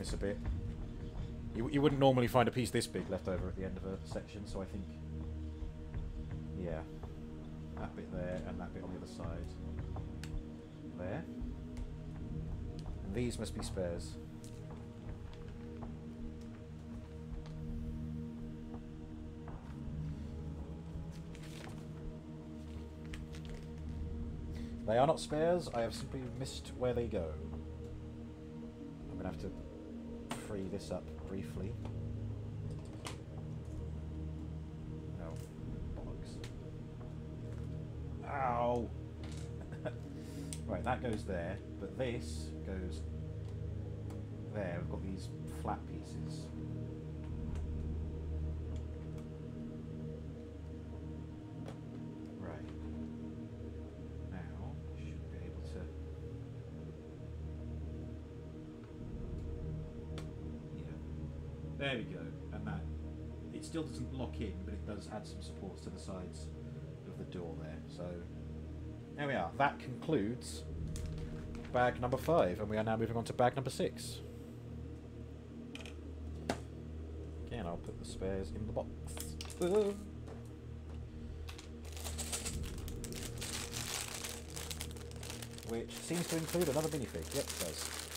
Miss a bit. You, you wouldn't normally find a piece this big left over at the end of a section, so I think... Yeah. That bit there, and that bit on the other side. There. And these must be spares. They are not spares, I have simply missed where they go. This up briefly. Oh, bollocks. Ow! right, that goes there, but this goes there. We've got these flat pieces. There we go. And that it still doesn't lock in, but it does add some supports to the sides of the door there. So there we are. That concludes bag number five, and we are now moving on to bag number six. Again, I'll put the spares in the box. Which seems to include another minifig. Yep, it does.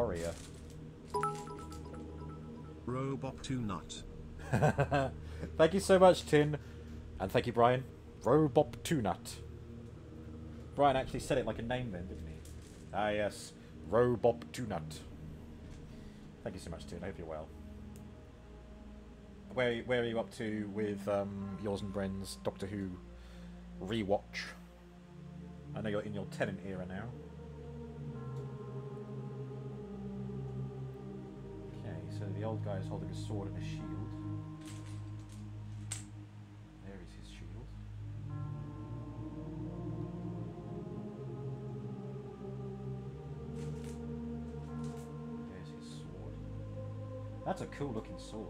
Warrior. Robot 2 Nut. thank you so much, Tin. And thank you, Brian. Robop Tunut. Brian actually said it like a name then, didn't he? Ah, yes. Robop Tunut. Thank you so much, Tin. I hope you're well. Where, where are you up to with um, yours and Bren's Doctor Who rewatch? I know you're in your Tennant era now. Old guy is holding a sword and a shield. There is his shield. There's his sword. That's a cool looking sword.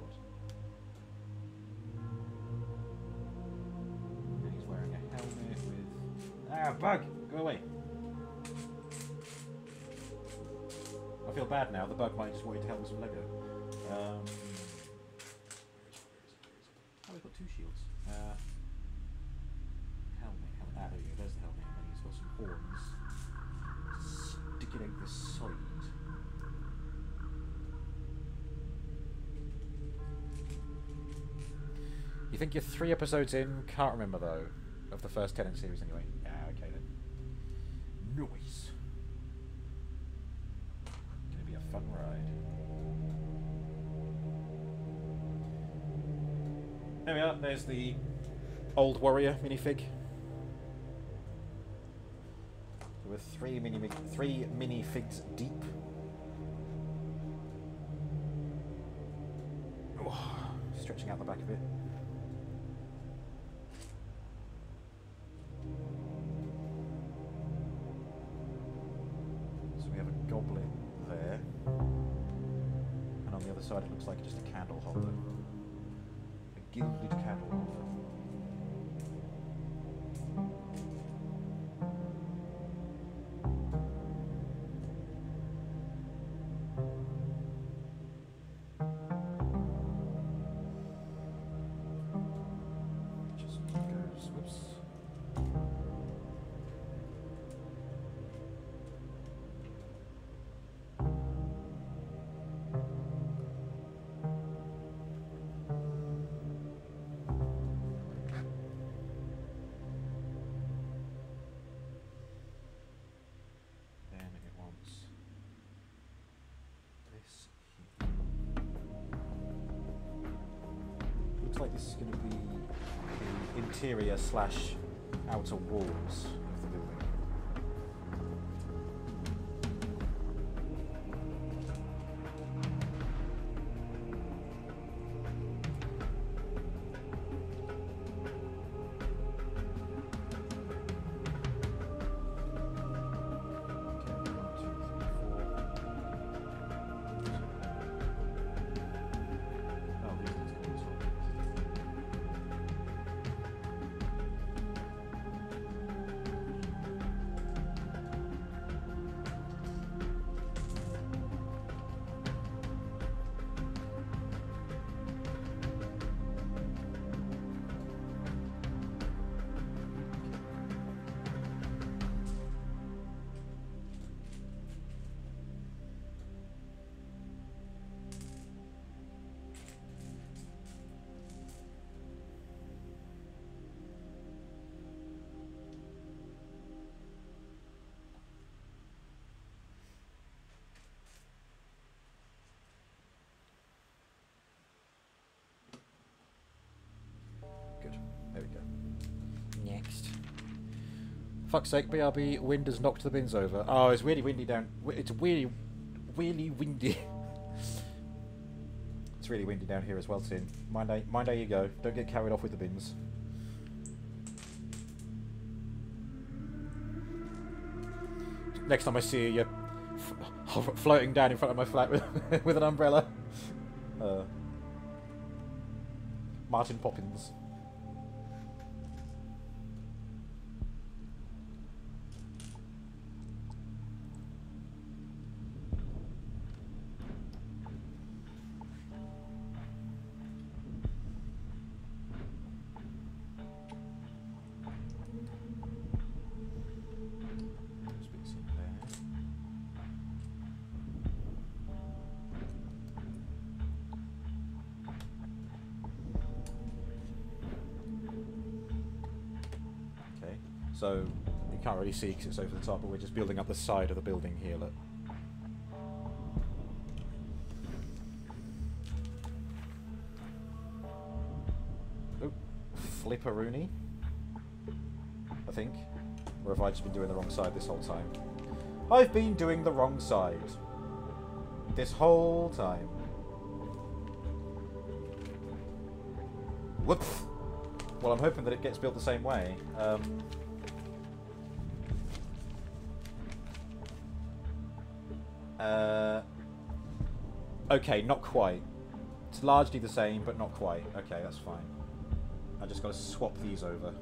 And he's wearing a helmet with. Ah, bug! Go away! I feel bad now. The bug might just want you to help with some Lego. Um, oh, we've got two shields. Uh, helmet, helmet. Ah, there you go. There's the helmet. And then he's got some horns sticking out the side. You think you're three episodes in? Can't remember though. Of the first Tennant series, anyway. There's the old warrior minifig. So we're three mini three minifigs deep. The interior slash outer walls Fuck's sake, BRB, wind has knocked the bins over. Oh, it's really windy down. It's really, really windy. it's really windy down here as well, Sin. Mind mind how you go. Don't get carried off with the bins. Next time I see you, you're floating down in front of my flat with, with an umbrella. Uh, Martin Poppins. Really see because it's over the top, but we're just building up the side of the building here, look. Oh, flipperoonie. I think. Or have I just been doing the wrong side this whole time? I've been doing the wrong side. This whole time. Whoops! Well, I'm hoping that it gets built the same way. Um, okay, not quite. It's largely the same, but not quite. Okay, that's fine. I just got to swap these over.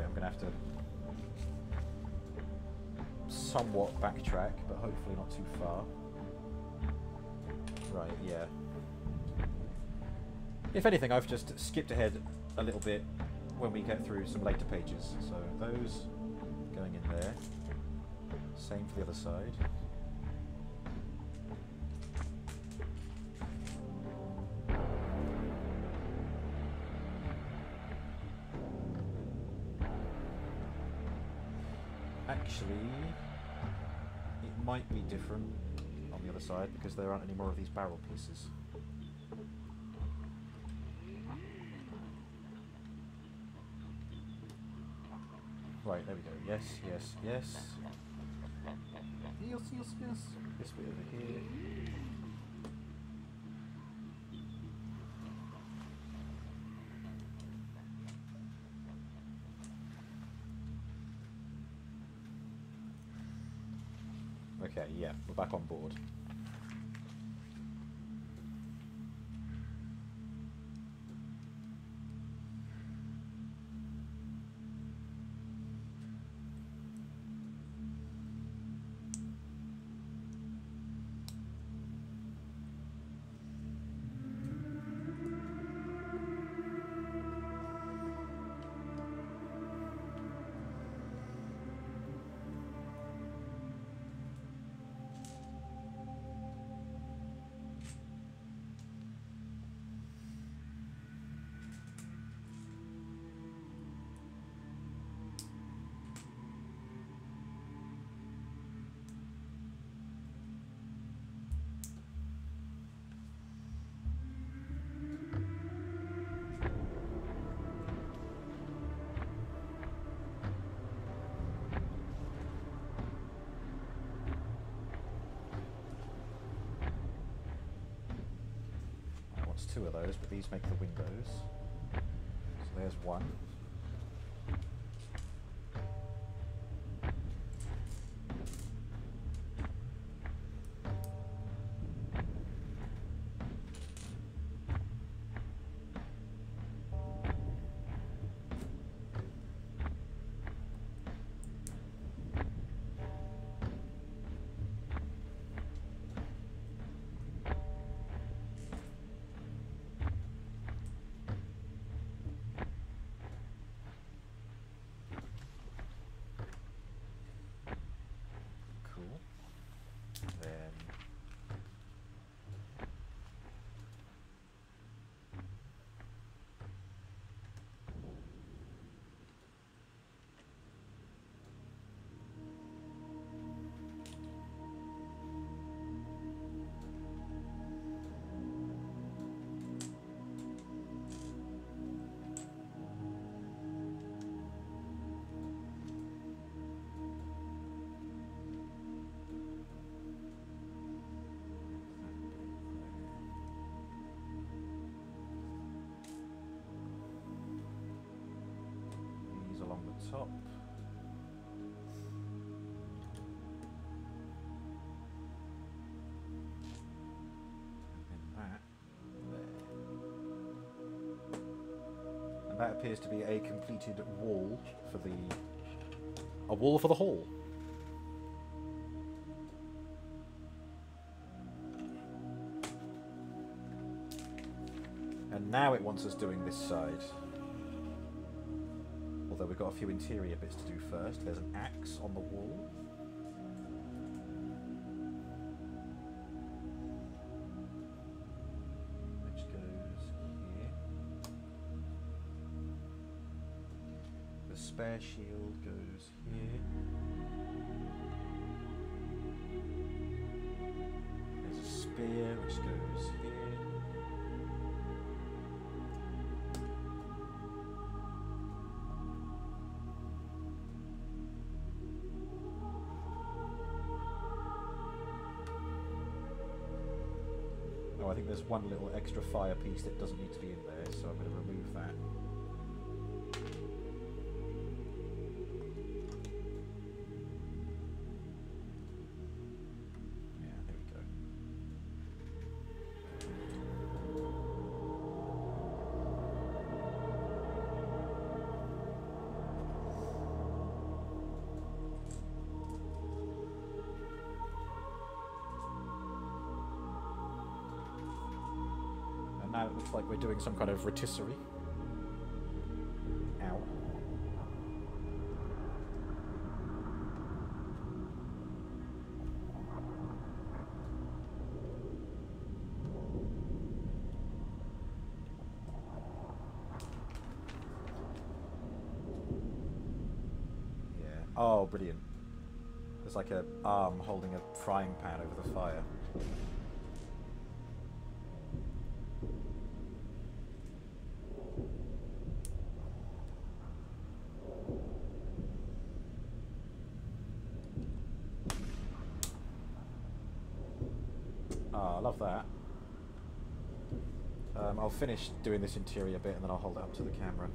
Right, I'm gonna have to somewhat backtrack, but hopefully not too far. Right, yeah. If anything, I've just skipped ahead a little bit when we get through some later pages. So those going in there. Same for the other side. Side because there aren't any more of these barrel pieces. Right, there we go. Yes, yes, yes. Yes, yes, yes. This bit over here. Okay, yeah, we're back on board. These make the windows. So there's one. top. And that there. And that appears to be a completed wall for the... A wall for the hall. And now it wants us doing this side. A few interior bits to do first. There's an axe on the wall. Which goes here. The spare shield goes I think there's one little extra fire piece that doesn't need to be in there, so I'm going to remove that. We're doing some kind of rotisserie. Ow. Yeah. Oh, brilliant. There's like a arm holding a frying pan over the fire. Ah, I love that. Um, I'll finish doing this interior bit and then I'll hold it up to the camera.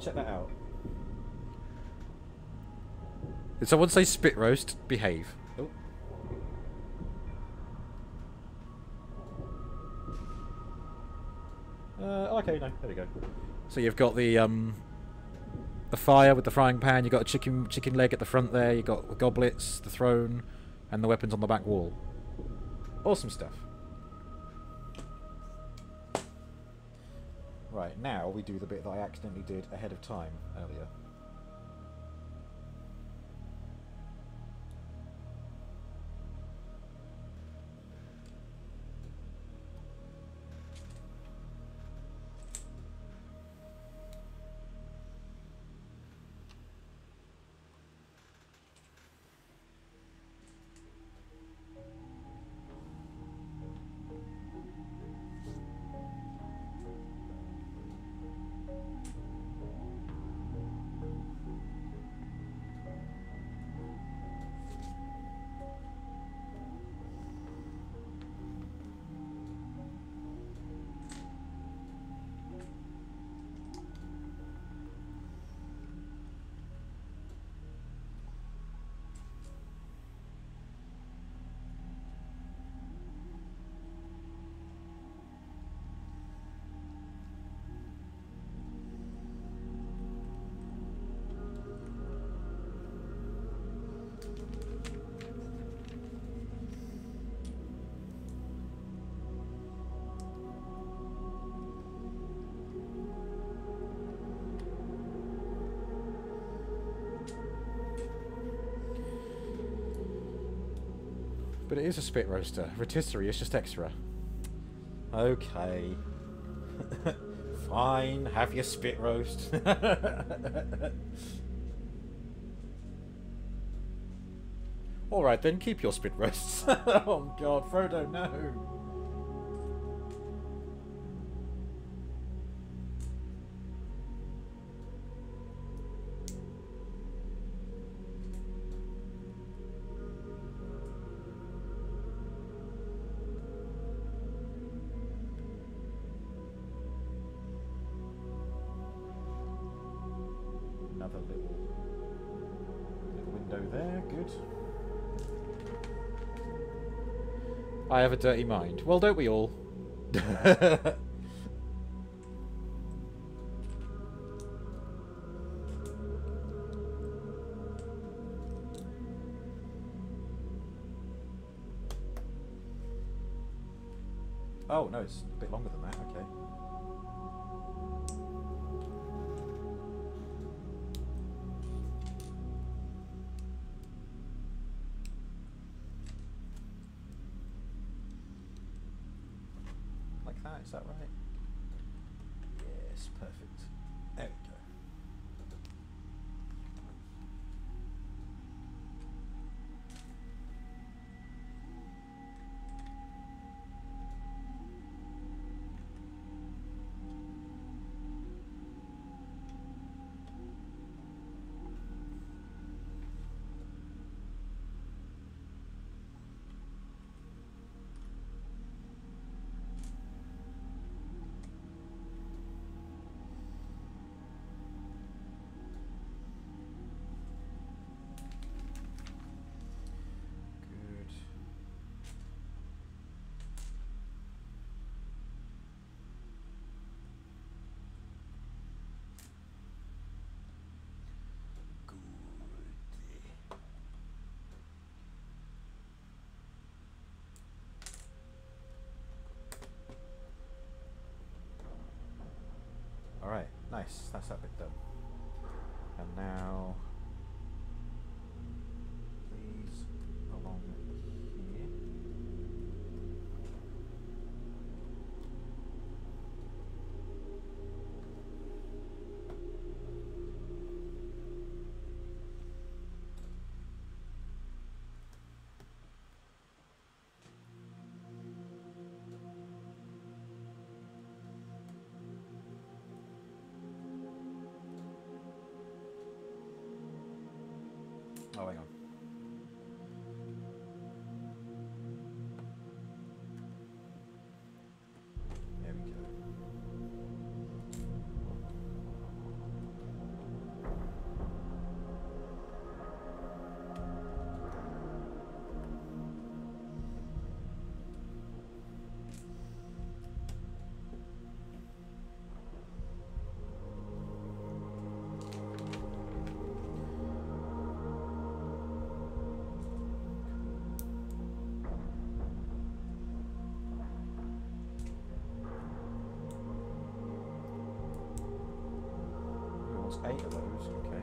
Check that out. Did someone say spit roast? Behave. Oh. Uh, okay, no, there we go. So you've got the um, the fire with the frying pan. You've got a chicken chicken leg at the front there. You've got goblets, the throne, and the weapons on the back wall. Awesome stuff. Now we do the bit that I accidentally did ahead of time earlier. But it is a spit roaster. Rotisserie It's just extra. Okay. Fine, have your spit roast. Alright then, keep your spit roasts. oh god, Frodo, no! Have a dirty mind. Well, don't we all? Oh, eight of those, okay.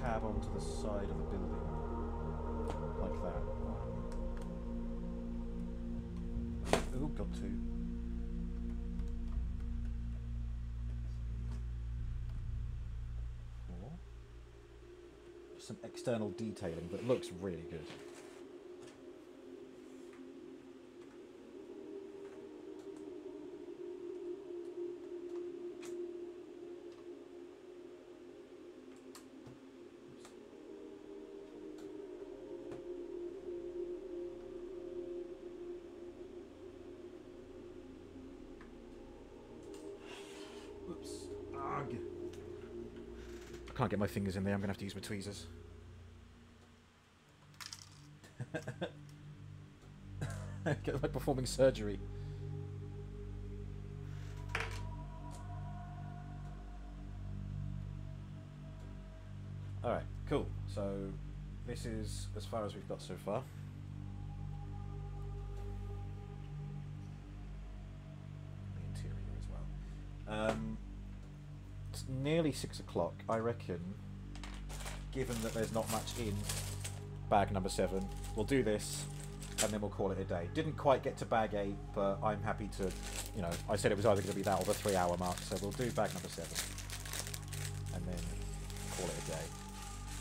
Tab onto the side of the building like that. Ooh, got two. Four. Just some external detailing, but it looks really good. Can't get my fingers in there. I'm gonna have to use my tweezers. get like performing surgery. Alright, cool. So this is as far as we've got so far. Six o'clock. I reckon, given that there's not much in bag number seven, we'll do this and then we'll call it a day. Didn't quite get to bag eight, but I'm happy to, you know, I said it was either going to be that or the three hour mark, so we'll do bag number seven and then call it a day.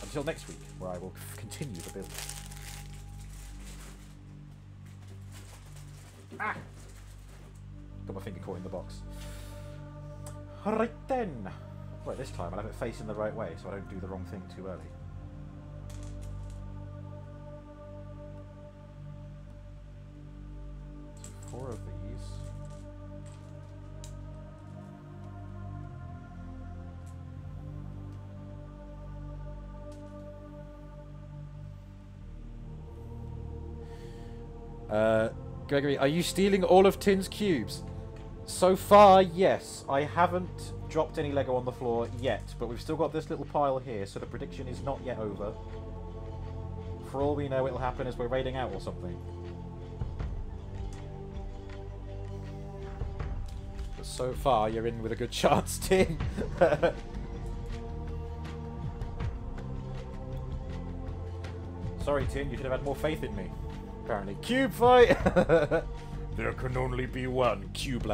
Until next week, where I will continue the build. Ah! Got my finger caught in the box. Right then. This time I'll have it facing the right way so I don't do the wrong thing too early. Four of these. Uh, Gregory, are you stealing all of Tin's cubes? So far, yes. I haven't dropped any Lego on the floor yet, but we've still got this little pile here, so the prediction is not yet over. For all we know, it'll happen as we're raiding out or something. But so far, you're in with a good chance, Tin. Sorry, Tin, you should have had more faith in me. Apparently. Cube fight! there can only be one Cube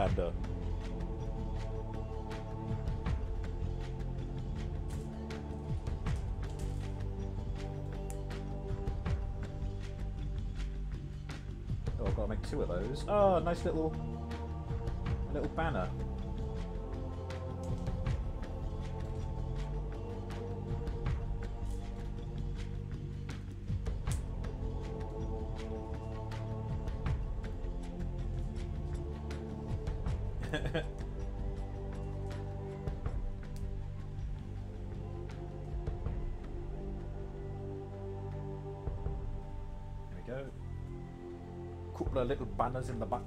Oh, nice little, little banner. Banners in the back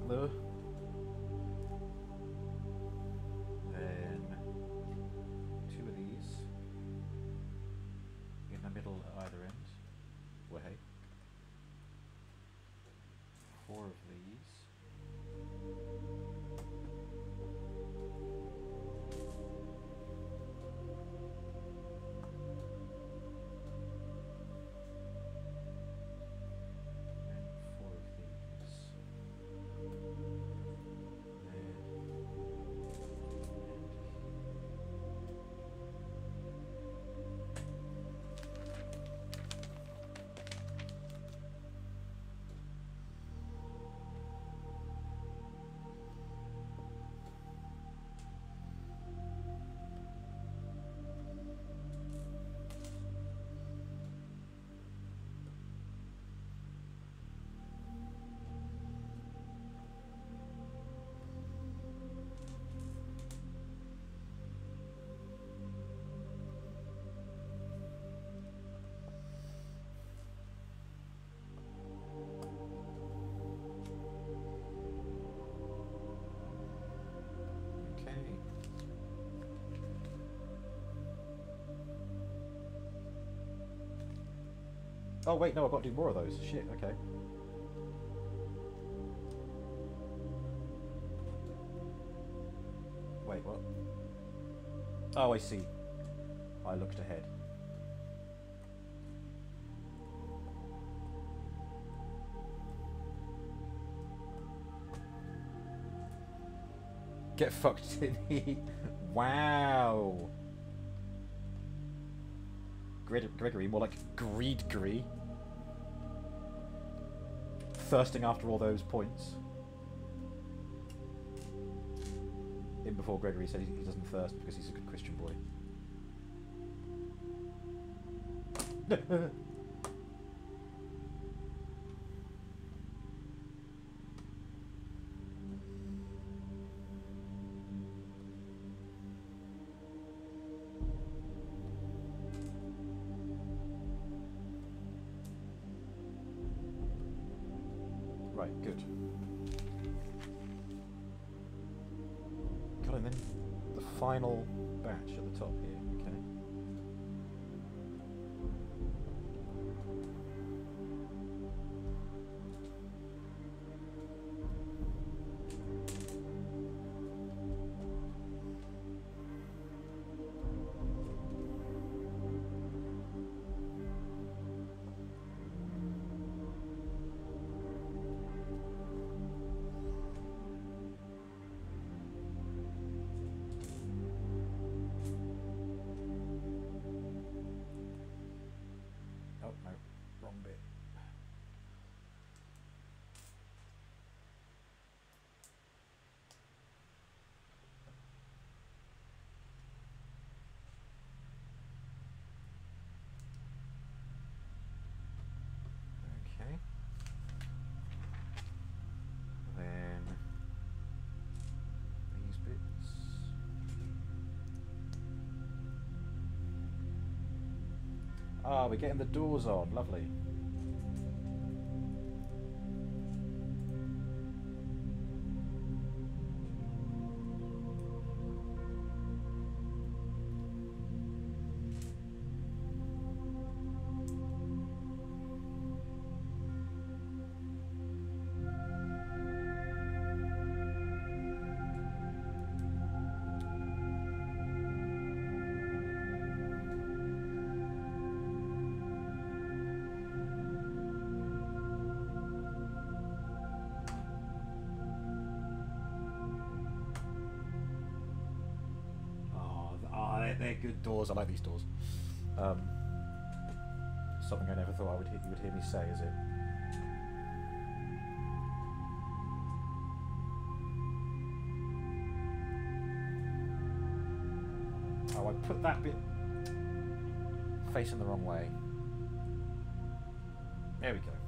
Oh wait, no, I've got to do more of those. Shit, okay. Wait, what? Oh, I see. I looked ahead. Get fucked the... wow. Gre- Gregory, more like Greedgry. Thirsting after all those points. In before Gregory said he doesn't thirst because he's a good Christian boy. Ah, we're getting the doors on. Lovely. Doors. I like these doors. Um, something I never thought I would hear, you would hear me say, is it? Oh, I put that bit facing the wrong way. There we go.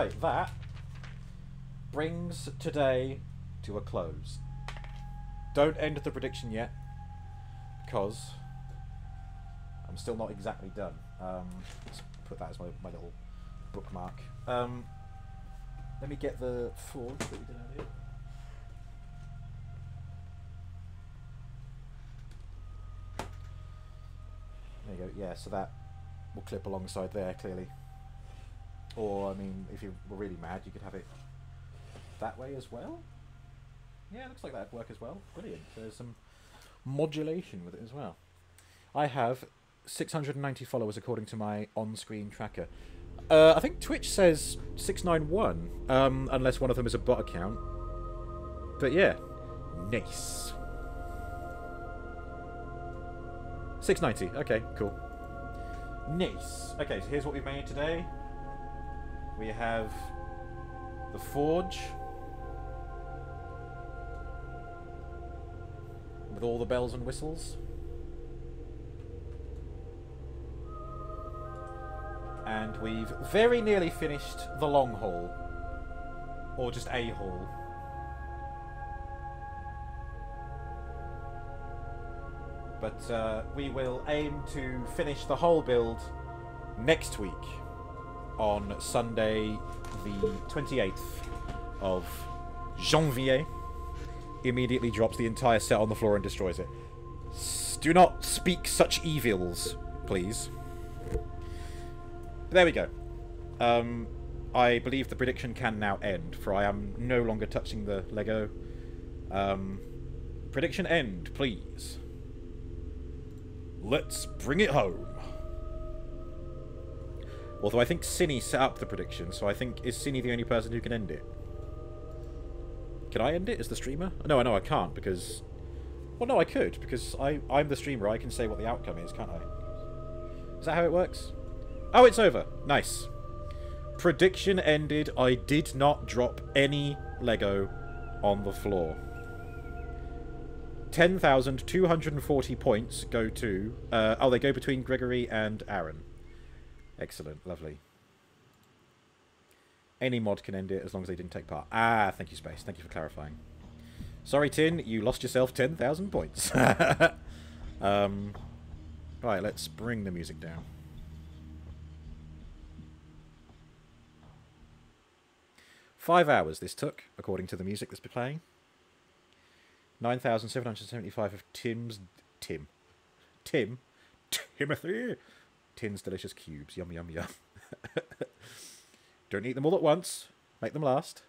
Right, that brings today to a close. Don't end the prediction yet, because I'm still not exactly done. Um, let's put that as my, my little bookmark. Um, let me get the forge that we did earlier. There you go. Yeah, so that will clip alongside there clearly. Or, I mean, if you were really mad, you could have it that way as well. Yeah, looks like that'd work as well. Brilliant. There's some modulation with it as well. I have 690 followers according to my on-screen tracker. Uh, I think Twitch says 691, um, unless one of them is a bot account. But yeah, nice. 690. Okay, cool. Nice. Okay, so here's what we've made today. We have the forge with all the bells and whistles. And we've very nearly finished the long hall. Or just a hall. But uh, we will aim to finish the whole build next week on Sunday, the 28th of Janvier. Immediately drops the entire set on the floor and destroys it. S- do not speak such evils, please. There we go. Um, I believe the prediction can now end, for I am no longer touching the Lego. Um, prediction end, please. Let's bring it home. Although I think Cine set up the prediction, so I think is Cine the only person who can end it? Can I end it as the streamer? No, I know I can't because. Well, no, I could because I I'm the streamer. I can say what the outcome is, can't I? Is that how it works? Oh, it's over. Nice. Prediction ended. I did not drop any Lego on the floor. 10,240 points go to... Uh, oh, they go between Gregory and Aaron. Excellent. Lovely. Any mod can end it as long as they didn't take part. Ah, thank you, Space. Thank you for clarifying. Sorry, Tin. You lost yourself 10,000 points. um, right, let's bring the music down. Five hours this took, according to the music that's been playing. 9,775 of Tim's... Tim. Tim? Timothy! Tin's delicious cubes. Yum, yum, yum. Don't eat them all at once. Make them last.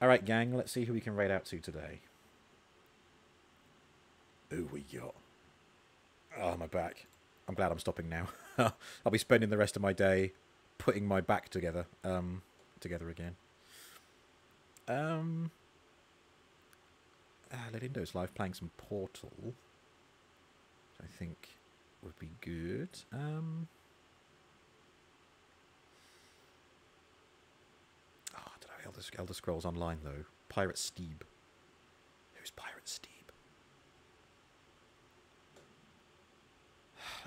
Alright, gang, let's see who we can raid out to today. Who we got? Oh, my back. I'm glad I'm stopping now. I'll be spending the rest of my day putting my back together. Um, together again. Um... Ah, Ledindo's live playing some Portal. I think would be good. Um... Oh, I don't know. Elder, Elder Scrolls Online, though. Pirate Steeb. Who's Pirate Steeb?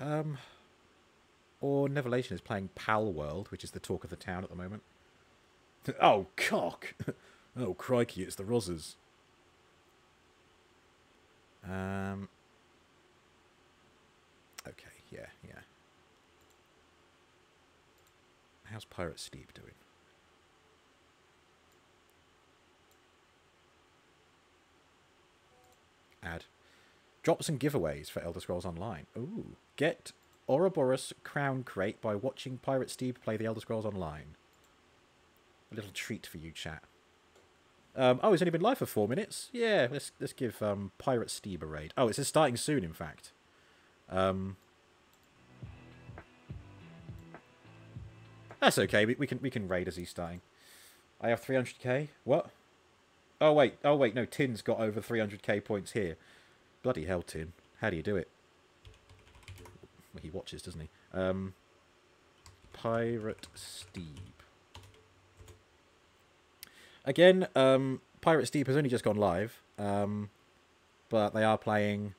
Um, or Nevelation is playing Palworld, which is the talk of the town at the moment. oh, cock! oh, crikey, it's the Rozzers. Um. Yeah, yeah. How's Pirate Steve doing? Add. Drops and giveaways for Elder Scrolls Online. Ooh. Get Ouroboros Crown Crate by watching Pirate Steve play the Elder Scrolls Online. A little treat for you, chat. Um, oh, it's only been live for four minutes. Yeah, let's let's give um, Pirate Steve a raid. Oh, it's starting soon, in fact. Um, that's okay. We, we can we can raid as he's starting. I have 300k. What? Oh wait. Oh wait. No, Tin's got over 300k points here. Bloody hell, Tin. How do you do it? Well, he watches, doesn't he? Um, Pirate Steve. Again, um, Pirate Steep has only just gone live, um, but they are playing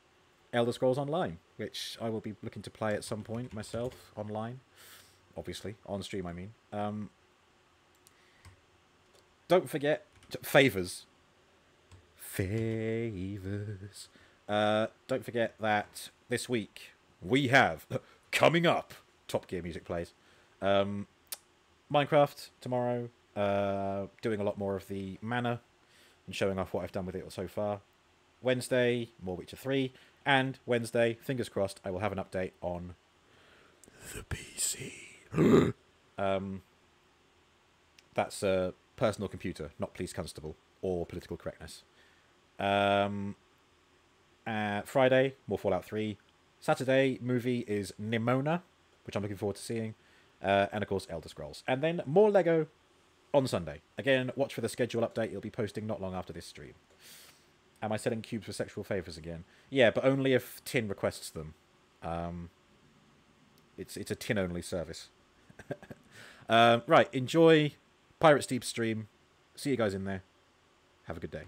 Elder Scrolls Online, which I will be looking to play at some point myself online. Obviously, on stream, I mean. Um, don't forget favors. Favors. Uh, don't forget that this week we have coming up. Top Gear music plays. Um, Minecraft tomorrow. Uh, doing a lot more of the mana and showing off what I've done with it so far. Wednesday, more Witcher 3. And Wednesday, fingers crossed, I will have an update on the PC. Um, that's a personal computer, not police constable or political correctness. Um, uh, Friday, more Fallout 3. Saturday, movie is Nimona, which I'm looking forward to seeing. Uh, and of course, Elder Scrolls. And then more Lego on Sunday. Again, watch for the schedule update. It'll be posting not long after this stream. Am I selling cubes for sexual favours again? Yeah, but only if Tin requests them. Um, it's it's a tin only service. Um, right, enjoy Pirate Steep stream. See you guys in there. Have a good day.